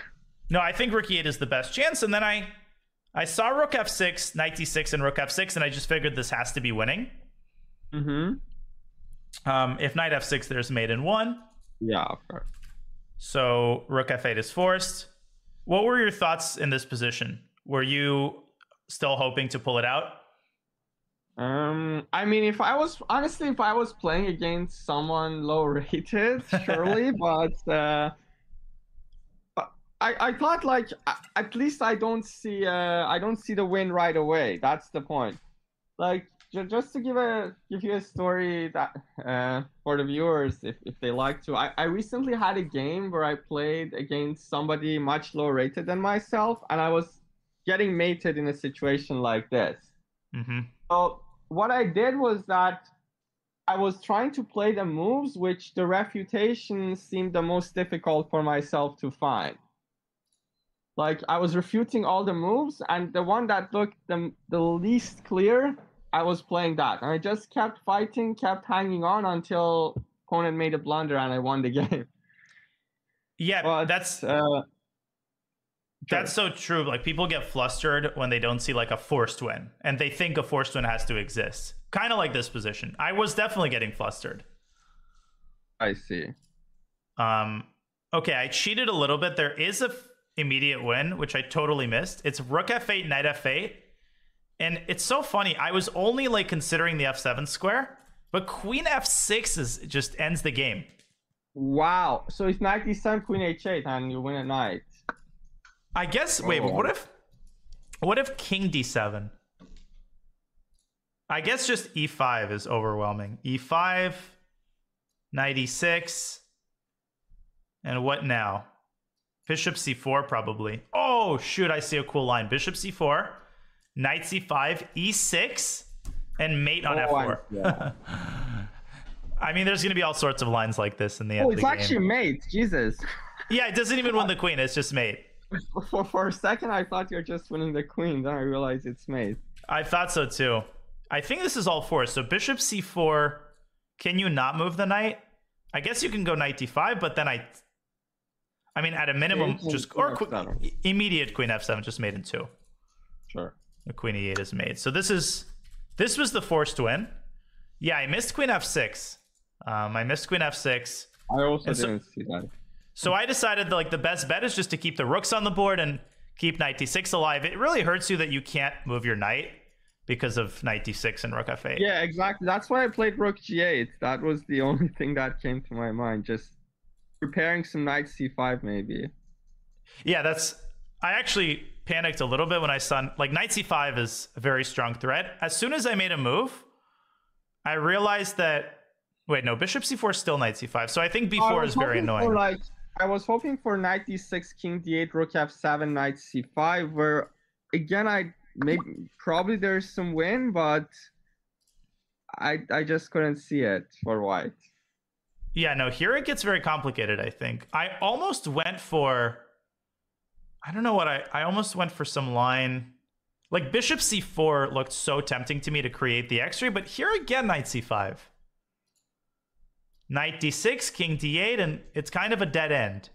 No, I think rook e8 is the best chance. And then I, I saw rook f6, knight d6, and rook f6, and I just figured this has to be winning. Mm-hmm. Um, if knight f6, there's mate in one. Yeah, of course. So rook f8 is forced. What were your thoughts in this position? Were you still hoping to pull it out? Um, I mean, if I was honestly, if I was playing against someone low rated, [laughs] surely, but uh, I I thought like at least I don't see uh I don't see the win right away. That's the point. Like ju- just to give a give you a story that uh for the viewers if if they like to. I I recently had a game where I played against somebody much lower rated than myself, and I was getting mated in a situation like this. Mm-hmm. So what I did was that I was trying to play the moves which the refutation seemed the most difficult for myself to find. Like I was refuting all the moves, and the one that looked the, the least clear, I was playing that. And I just kept fighting, kept hanging on until opponent made a blunder and I won the [laughs] game. Yeah, But that's uh, that's so true. Like people get flustered when they don't see like a forced win, and they think a forced win has to exist. Kind of like this position. I was definitely getting flustered. I see. Um, okay, I cheated a little bit. There is a f- immediate win, which I totally missed. It's rook f8, knight f8, and it's so funny. I was only like considering the f7 square, but queen f6 is just ends the game. Wow. So it's knight d7, queen h8, and you win a knight. I guess. Oh, wait, Oh. what if, what if king d7? I guess just e5 is overwhelming. e5, knight e6, and what now? Bishop c4 probably. Oh shoot! I see a cool line. Bishop c4, knight c5, e6, and mate on Oh, I- [laughs] f4. yeah. I mean, there's gonna be all sorts of lines like this in the end Oh, it's the game. actually mate. Jesus. Yeah, it doesn't even win the queen. It's just mate. [laughs] For, for a second, I thought you're just winning the queen. Then I realized it's mate. I thought so too. I think this is all four. So bishop c4. Can you not move the knight? I guess you can go knight d5, but then I. I mean, at a minimum, just or qu- immediate queen f7 just made in two. Sure. The queen e8 is made. So this is this was the forced win. Yeah, I missed queen f6. Um, I missed queen f6. I also And didn't see that. So I decided that, like the best bet is just to keep the rooks on the board and keep knight d6 alive. It really hurts you that you can't move your knight because of knight d6 and rook f8. Yeah, exactly. That's why I played rook g8. That was the only [laughs] thing that came to my mind. Just preparing some knight c5 maybe. Yeah, that's. I actually panicked a little bit when I saw like knight c5 is a very strong threat. As soon as I made a move, I realized that wait, no, bishop c4 is still knight c5. So I think I b4 was is very annoying. like I was hoping for knight d6, king d8, rook f7, knight c5. Where again, I maybe probably there's some win, but I I just couldn't see it for white. Yeah, no, here it gets very complicated, I think. I almost went for I don't know what I I almost went for some line like bishop c4 looked so tempting to me to create the x-ray, but here again knight c5. Knight d6, king d8 and it's kind of a dead end.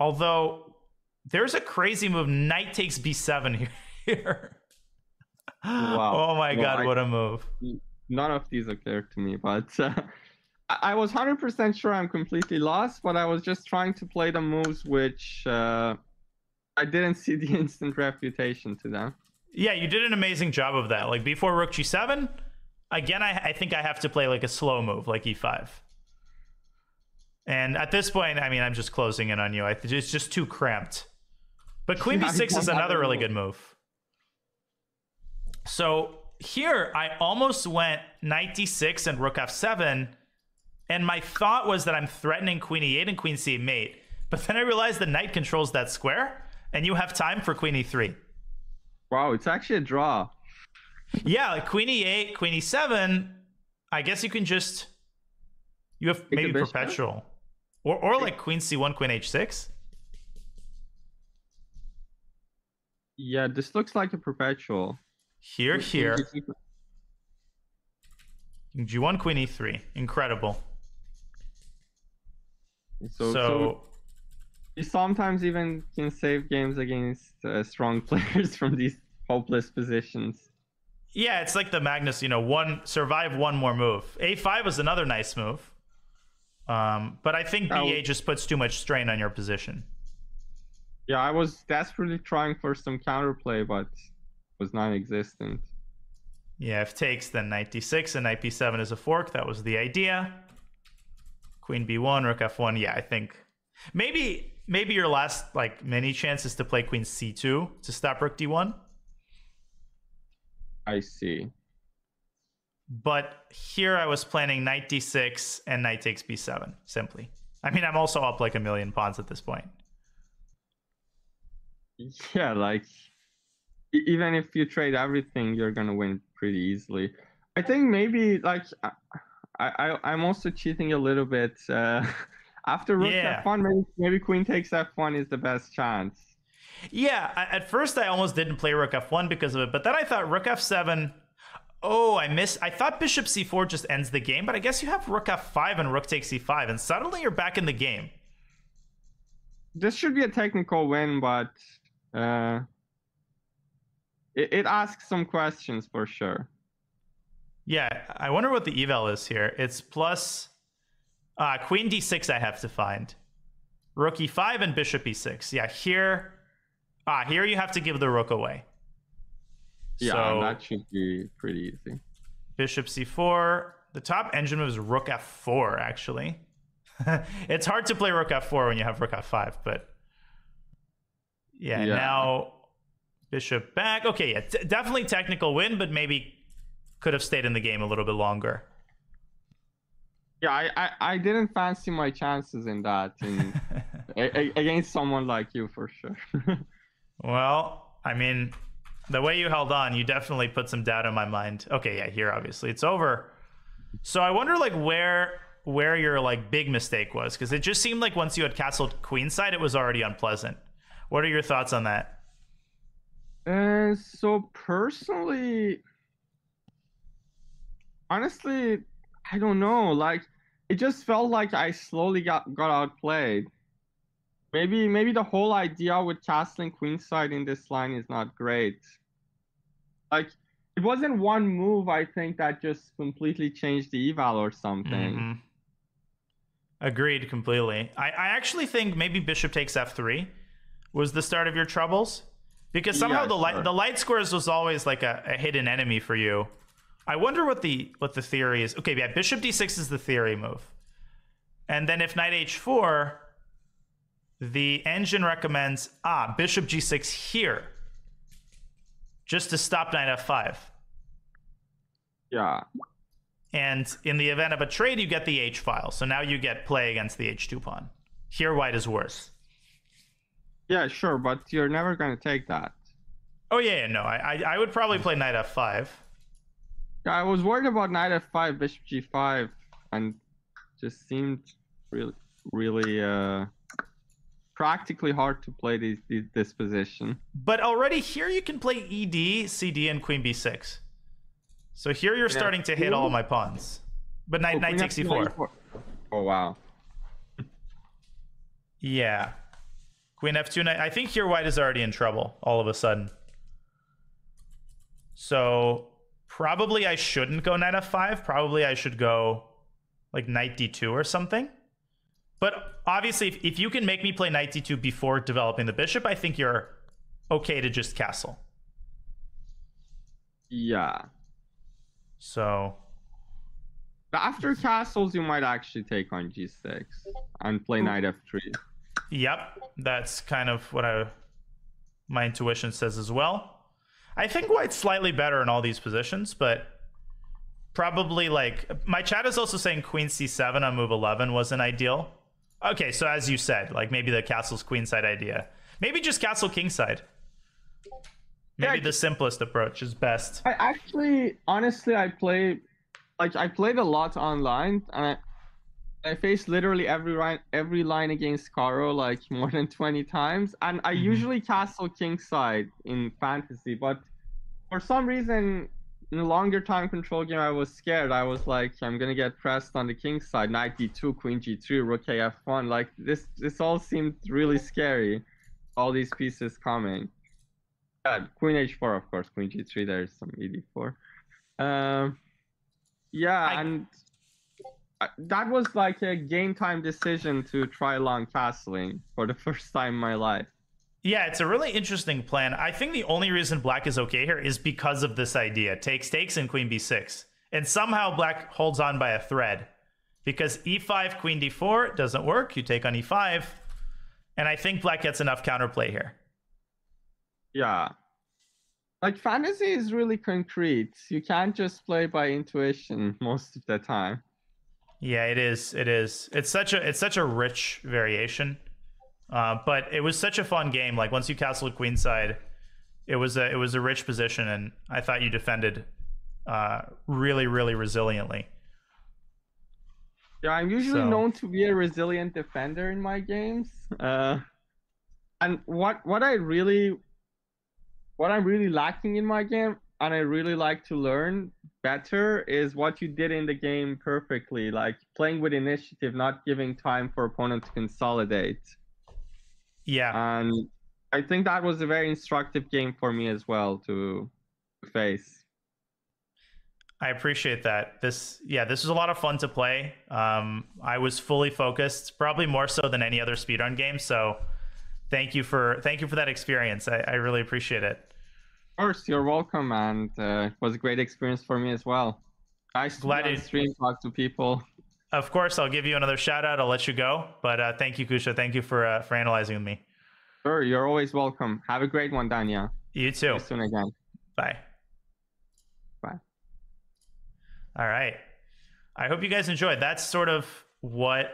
Although there's a crazy move knight takes b7 [laughs] here. Wow. Oh my No, god, I- what a move. none of these occurred to me, but uh, I was 100% sure I'm completely lost, but I was just trying to play the moves which uh, I didn't see the [laughs] instant refutation to them. Yeah, you did an amazing job of that. Like before rook g7, again, I, I think I have to play like a slow move, like e5. And at this point, I mean, I'm just closing in on you. I, it's just too cramped. But queen [laughs] b6 is another really good move. So here, I almost went knight d6 and rook f7. And my thought was that I'm threatening queen e8 and queen c8 mate. But then I realized the knight controls that square, and you have time for queen e3. Wow, it's actually a draw. Yeah, like queen e8, queen e7. I guess you can just you have maybe perpetual, or or like queen c1, queen h6. Yeah, this looks like a perpetual. Here, here. G1, queen e3. Incredible. So, So, so you sometimes even can save games against uh, strong [laughs] players from these hopeless positions. Yeah, it's like the Magnus. You know, one survive one more move. a5 was another nice move. Um, but I think ba just puts too much strain on your position. Yeah, I was desperately trying for some counterplay, but was non-existent. Yeah, if takes, then knight d6 and knight b7 is a fork. That was the idea. Queen b1, rook f1. Yeah, I think maybe maybe your last like many chance is to play queen c2 to stop rook d1. I see. But here I was planning knight d6 and knight takes b7 simply. I mean, I'm also up like a million pawns at this point. Yeah, like even if you trade everything, you're gonna win pretty easily. I think maybe like I, I I'm also cheating a little bit. Uh, [laughs] after rook Yeah. f1, maybe maybe queen takes f1 is the best chance. Yeah, at first I almost didn't play rook f1 because of it, but then I thought rook f7. Oh, I missed. I thought bishop c4 just ends the game, but I guess you have rook f5 and rook takes c5, and suddenly you're back in the game. This should be a technical win, but uh, it, it asks some questions for sure. Yeah, I wonder what the eval is here. It's plus uh, queen d6 I have to find. Rook e5 and bishop e6. Yeah, here ah, here you have to give the rook away. Yeah, so that should be pretty easy. bishop c4. The top engine is rook f4 actually. [laughs] it's hard to play rook f4 when you have rook f5, but yeah, Yeah. now bishop back. Okay, yeah, t- definitely technical win, but maybe could have stayed in the game a little bit longer. Yeah, I, I, I didn't fancy my chances in that in, [laughs] a, a- against someone like you for sure. [laughs] Well, I mean, the way you held on, you definitely put some doubt in my mind. Okay, yeah, here obviously it's over. So I wonder like where where your like big mistake was because it just seemed like once you had castled queenside, it was already unpleasant. What are your thoughts on that? Uh, so personally, honestly, I don't know. Like, it just felt like I slowly got got outplayed. Maybe maybe the whole idea with castling queenside in this line is not great. Like, it wasn't one move. I think that just completely changed the eval or something. Mhm. Agreed completely. I, I actually think maybe bishop takes f3 was the start of your troubles because somehow Yeah, the light sure. the light squares was always like a, a hidden enemy for you. I wonder what the what the theory is. Okay, yeah, bishop d6 is the theory move, and then if knight h4, the engine recommends ah bishop g6 here, just to stop knight f5. Yeah. And in the event of a trade, you get the H file. So now you get play against the H2 pawn. Here, white is worse. Yeah, sure, but you're never gonna take that. Oh, yeah, yeah no. I, I, I would probably play knight f5. Yeah, I was worried about knight f5, bishop g5, and just seemed really, really uh, practically hard to play these, this position. But already here, you can play ED, CD, and queen b6. So here, you're starting to hit all my pawns. But knight, Oh, knight takes f2, e4. e4. Oh wow. Yeah. Queen f2, knight. I think here, white is already in trouble all of a sudden. So probably I shouldn't go knight f5. Probably I should go like knight d2 or something. But obviously, if, if you can make me play knight d2 before developing the bishop, I think you're okay to just castle. Yeah. So But After castles, you might actually take on g6 and play knight f3. Yep, that's kind of what I my intuition says as well. I think white's slightly better in all these positions, but probably like my chat is also saying queen c7 on move 11 wasn't ideal. Okay, so as you said, like maybe the castle's queenside idea. Maybe just castle kingside. Maybe Yeah, the simplest approach is best. I actually, honestly, I play, like, I played a lot online, and I, I faced literally every line, every line against Caro like [laughs] more than twenty times, and I Mhm. usually castle kingside in fantasy, but for some reason, in a longer time control game, I was scared. I was like, I'm gonna get pressed on the king side, knight d2, queen g3, rook af1. Like this, this all seemed really scary. All these pieces coming. Yeah, queen h4, of course. Queen g3. There's some ed4. Um, yeah, I- and that was like a game time decision to try long castling for the [laughs] first time in my life. Yeah, it's a really interesting plan. I think the only reason black is okay here is because of this idea. Takes takes and queen b6. And somehow black holds on by a thread. Because e5, queen d4 doesn't work. You take on e5. And I think black gets enough counterplay here. Yeah. Like fantasy is really concrete. You can't just play by intuition most of the time. Yeah, it is. It is. It's such a it's such a rich variation. Uh, but it was such a fun game. Like once you castled queenside, it was a it was a rich position, and I thought you defended uh, really really resiliently. Yeah, I'm usually So- known to be a resilient defender in my games. Uh, and what what I really what I'm really lacking in my game and I really like to learn better is what you did in the game perfectly, like playing with initiative, not giving time for opponent to consolidate. Yeah, And I think that was a very instructive game for me as well to face. I appreciate that. This, yeah, this was a lot of fun to play. Um, I was fully focused, probably more so than any other speedrun game. So, thank you for thank you for that experience. I, I really appreciate it. Of course, you're welcome, and uh, it was a great experience for me as well. Nice to Glad it- stream, talk to people. Of course, I'll give you another shout out. I'll let you go, but uh, thank you, Kusha. Thank you for uh, for analyzing with me. Sure, you're always welcome. Have a great one, Danya. You See too. you soon again. Bye. Bye. All right. I hope you guys enjoyed. That's sort of what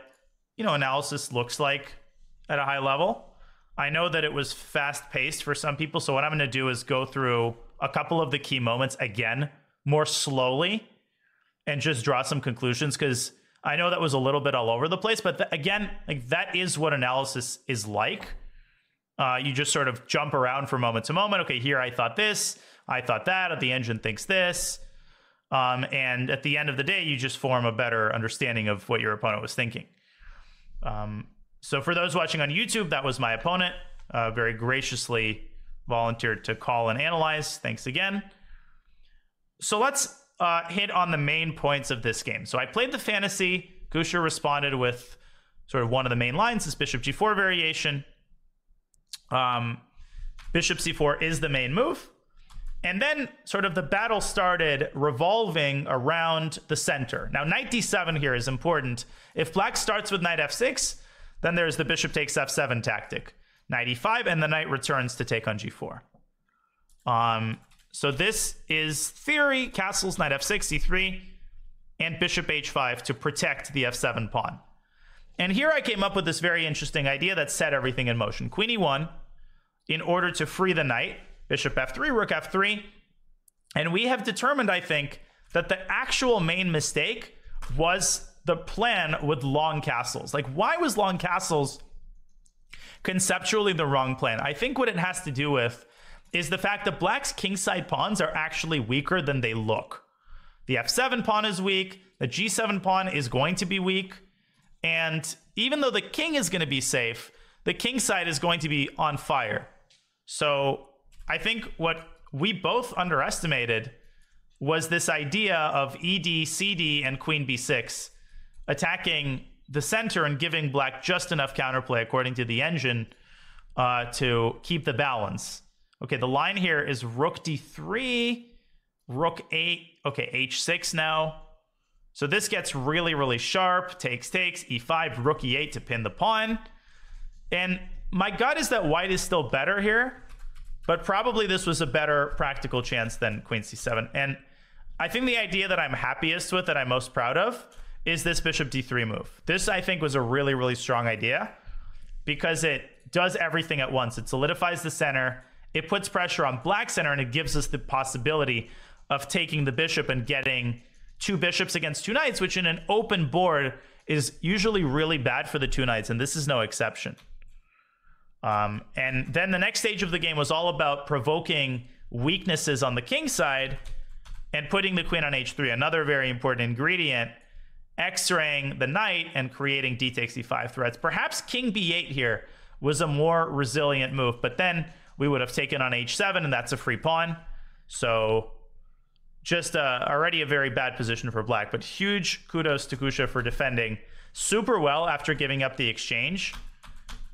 you know analysis looks like at a high level. I know that it was fast paced for some people, so what I'm going to do is go through a couple of the key moments again more slowly and just draw some conclusions because I know that was a little bit all over the place, but th- again, like that is what analysis is like. Uh, you just sort of jump around from moment to moment. Okay, here I thought this, I thought that. The engine thinks this, um, and at the end of the day, you just form a better understanding of what your opponent was thinking. Um, so for those watching on YouTube, that was my opponent. Uh, very graciously volunteered to call and analyze. Thanks again. So let's uh, hit on the main points of this game. So I played the fantasy. Kusha responded with sort of one of the main lines, this bishop g4 variation. Um, bishop c4 is the main move. And then sort of the battle started revolving around the center. Now, knight d7 here is important. If black starts with knight f6, then there's the bishop takes f7 tactic. Knight e5, and the knight returns to take on g4. Um, so this is theory, castles, knight f6, c3, and bishop h5 to protect the f7 pawn. And here I came up with this very interesting idea that set everything in motion. Queen e1, in order to free the knight, bishop f3, rook f3. And we have determined, I think, that the actual main mistake was the plan with long castles. Like, why was long castles conceptually the wrong plan? I think what it has to do with is the fact that black's kingside pawns are actually weaker than they look. The f7 pawn is weak, the g7 pawn is going to be weak, and even though the king is going to be safe, the kingside is going to be on fire. So I think what we both underestimated was this idea of ED, CD, and Queen B6 attacking the center and giving black just enough counterplay according to the engine uh, to keep the balance. Okay, the line here is Rook D3, Rook 8, okay, H6 now. So this gets really, really sharp. Takes, takes, E5, Rook E8 to pin the pawn. And my gut is that white is still better here, but probably this was a better practical chance than Queen C7. And I think the idea that I'm happiest with, that I'm most proud of, is this Bishop D3 move. This, I think, was a really, really strong idea because it does everything at once. It solidifies the center it puts pressure on black center and it gives us the possibility of taking the bishop and getting two bishops against two knights, which in an open board is usually really bad for the two knights, and this is no exception. Um, and then the next stage of the game was all about provoking weaknesses on the king side and putting the queen on h3, another very important ingredient, x-raying the knight and creating d takes e5 threats. Perhaps king b8 here was a more resilient move, but then we would have taken on h7, and that's a free pawn. So just uh, already a very bad position for black, but huge kudos to Kusha for defending super well after giving up the exchange.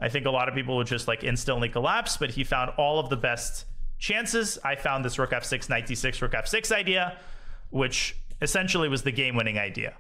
I think a lot of people would just like instantly collapse, but he found all of the best chances. I found this rook f6, knight d6, rook f6 idea, which essentially was the game-winning idea.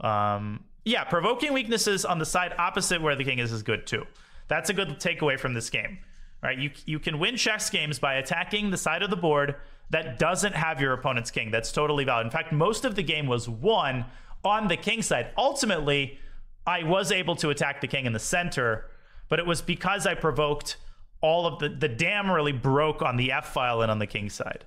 Um, yeah, provoking weaknesses on the side opposite where the king is is good too. That's a good takeaway from this game. Right? You you can win chess games by attacking the side of the board that doesn't have your opponent's king. That's totally valid. In fact, most of the game was won on the king side. Ultimately, I was able to attack the king in the center, but it was because I provoked all of the the dam really broke on the f file and on the king side.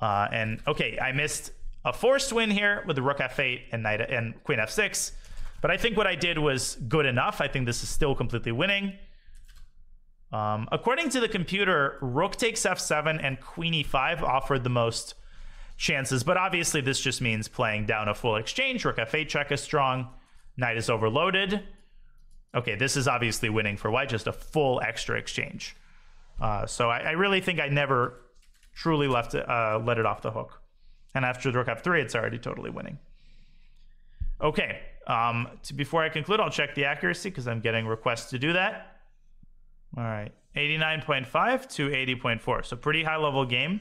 Uh, and okay, I missed a forced win here with the rook f8 and knight and queen f6, but I think what I did was good enough. I think this is still completely winning. Um, according to the computer, rook takes f7 and queen e5 offered the most chances, but obviously this just means playing down a full exchange. Rook f8 check is strong. Knight is overloaded. Okay, this is obviously winning for white, just a full extra exchange. Uh, so I, I, really think I never truly left it, uh, let it off the hook. And after the rook f3, it's already totally winning. Okay, um, to, before I conclude, I'll check the accuracy because I'm getting requests to do that. All right, 89.5 to 80.4. So pretty high level game.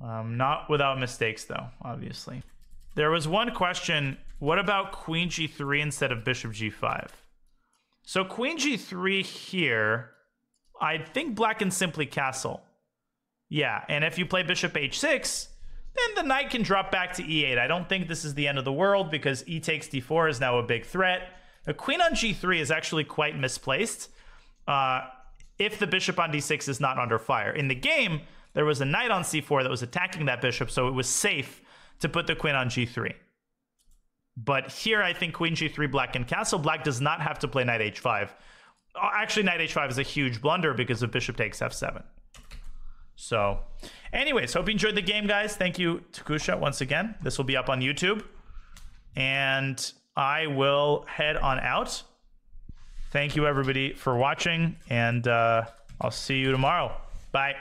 Um, not without mistakes, though, obviously. There was one question what about queen g3 instead of bishop g5? So queen g3 here, I think black can simply castle. Yeah, and if you play bishop h6, then the knight can drop back to e8. I don't think this is the end of the world because e takes d4 is now a big threat. The queen on g3 is actually quite misplaced uh, if the bishop on d6 is not under fire. In the game, there was a knight on c4 that was attacking that bishop, so it was safe to put the queen on g3. But here, I think queen g3 black can castle. Black does not have to play knight h5. Uh, actually, knight h5 is a huge blunder because of bishop takes f7. So, anyways, hope you enjoyed the game, guys. Thank you to Kusha once again. This will be up on YouTube. And I will head on out. Thank you, everybody, for watching, and uh, I'll see you tomorrow. Bye.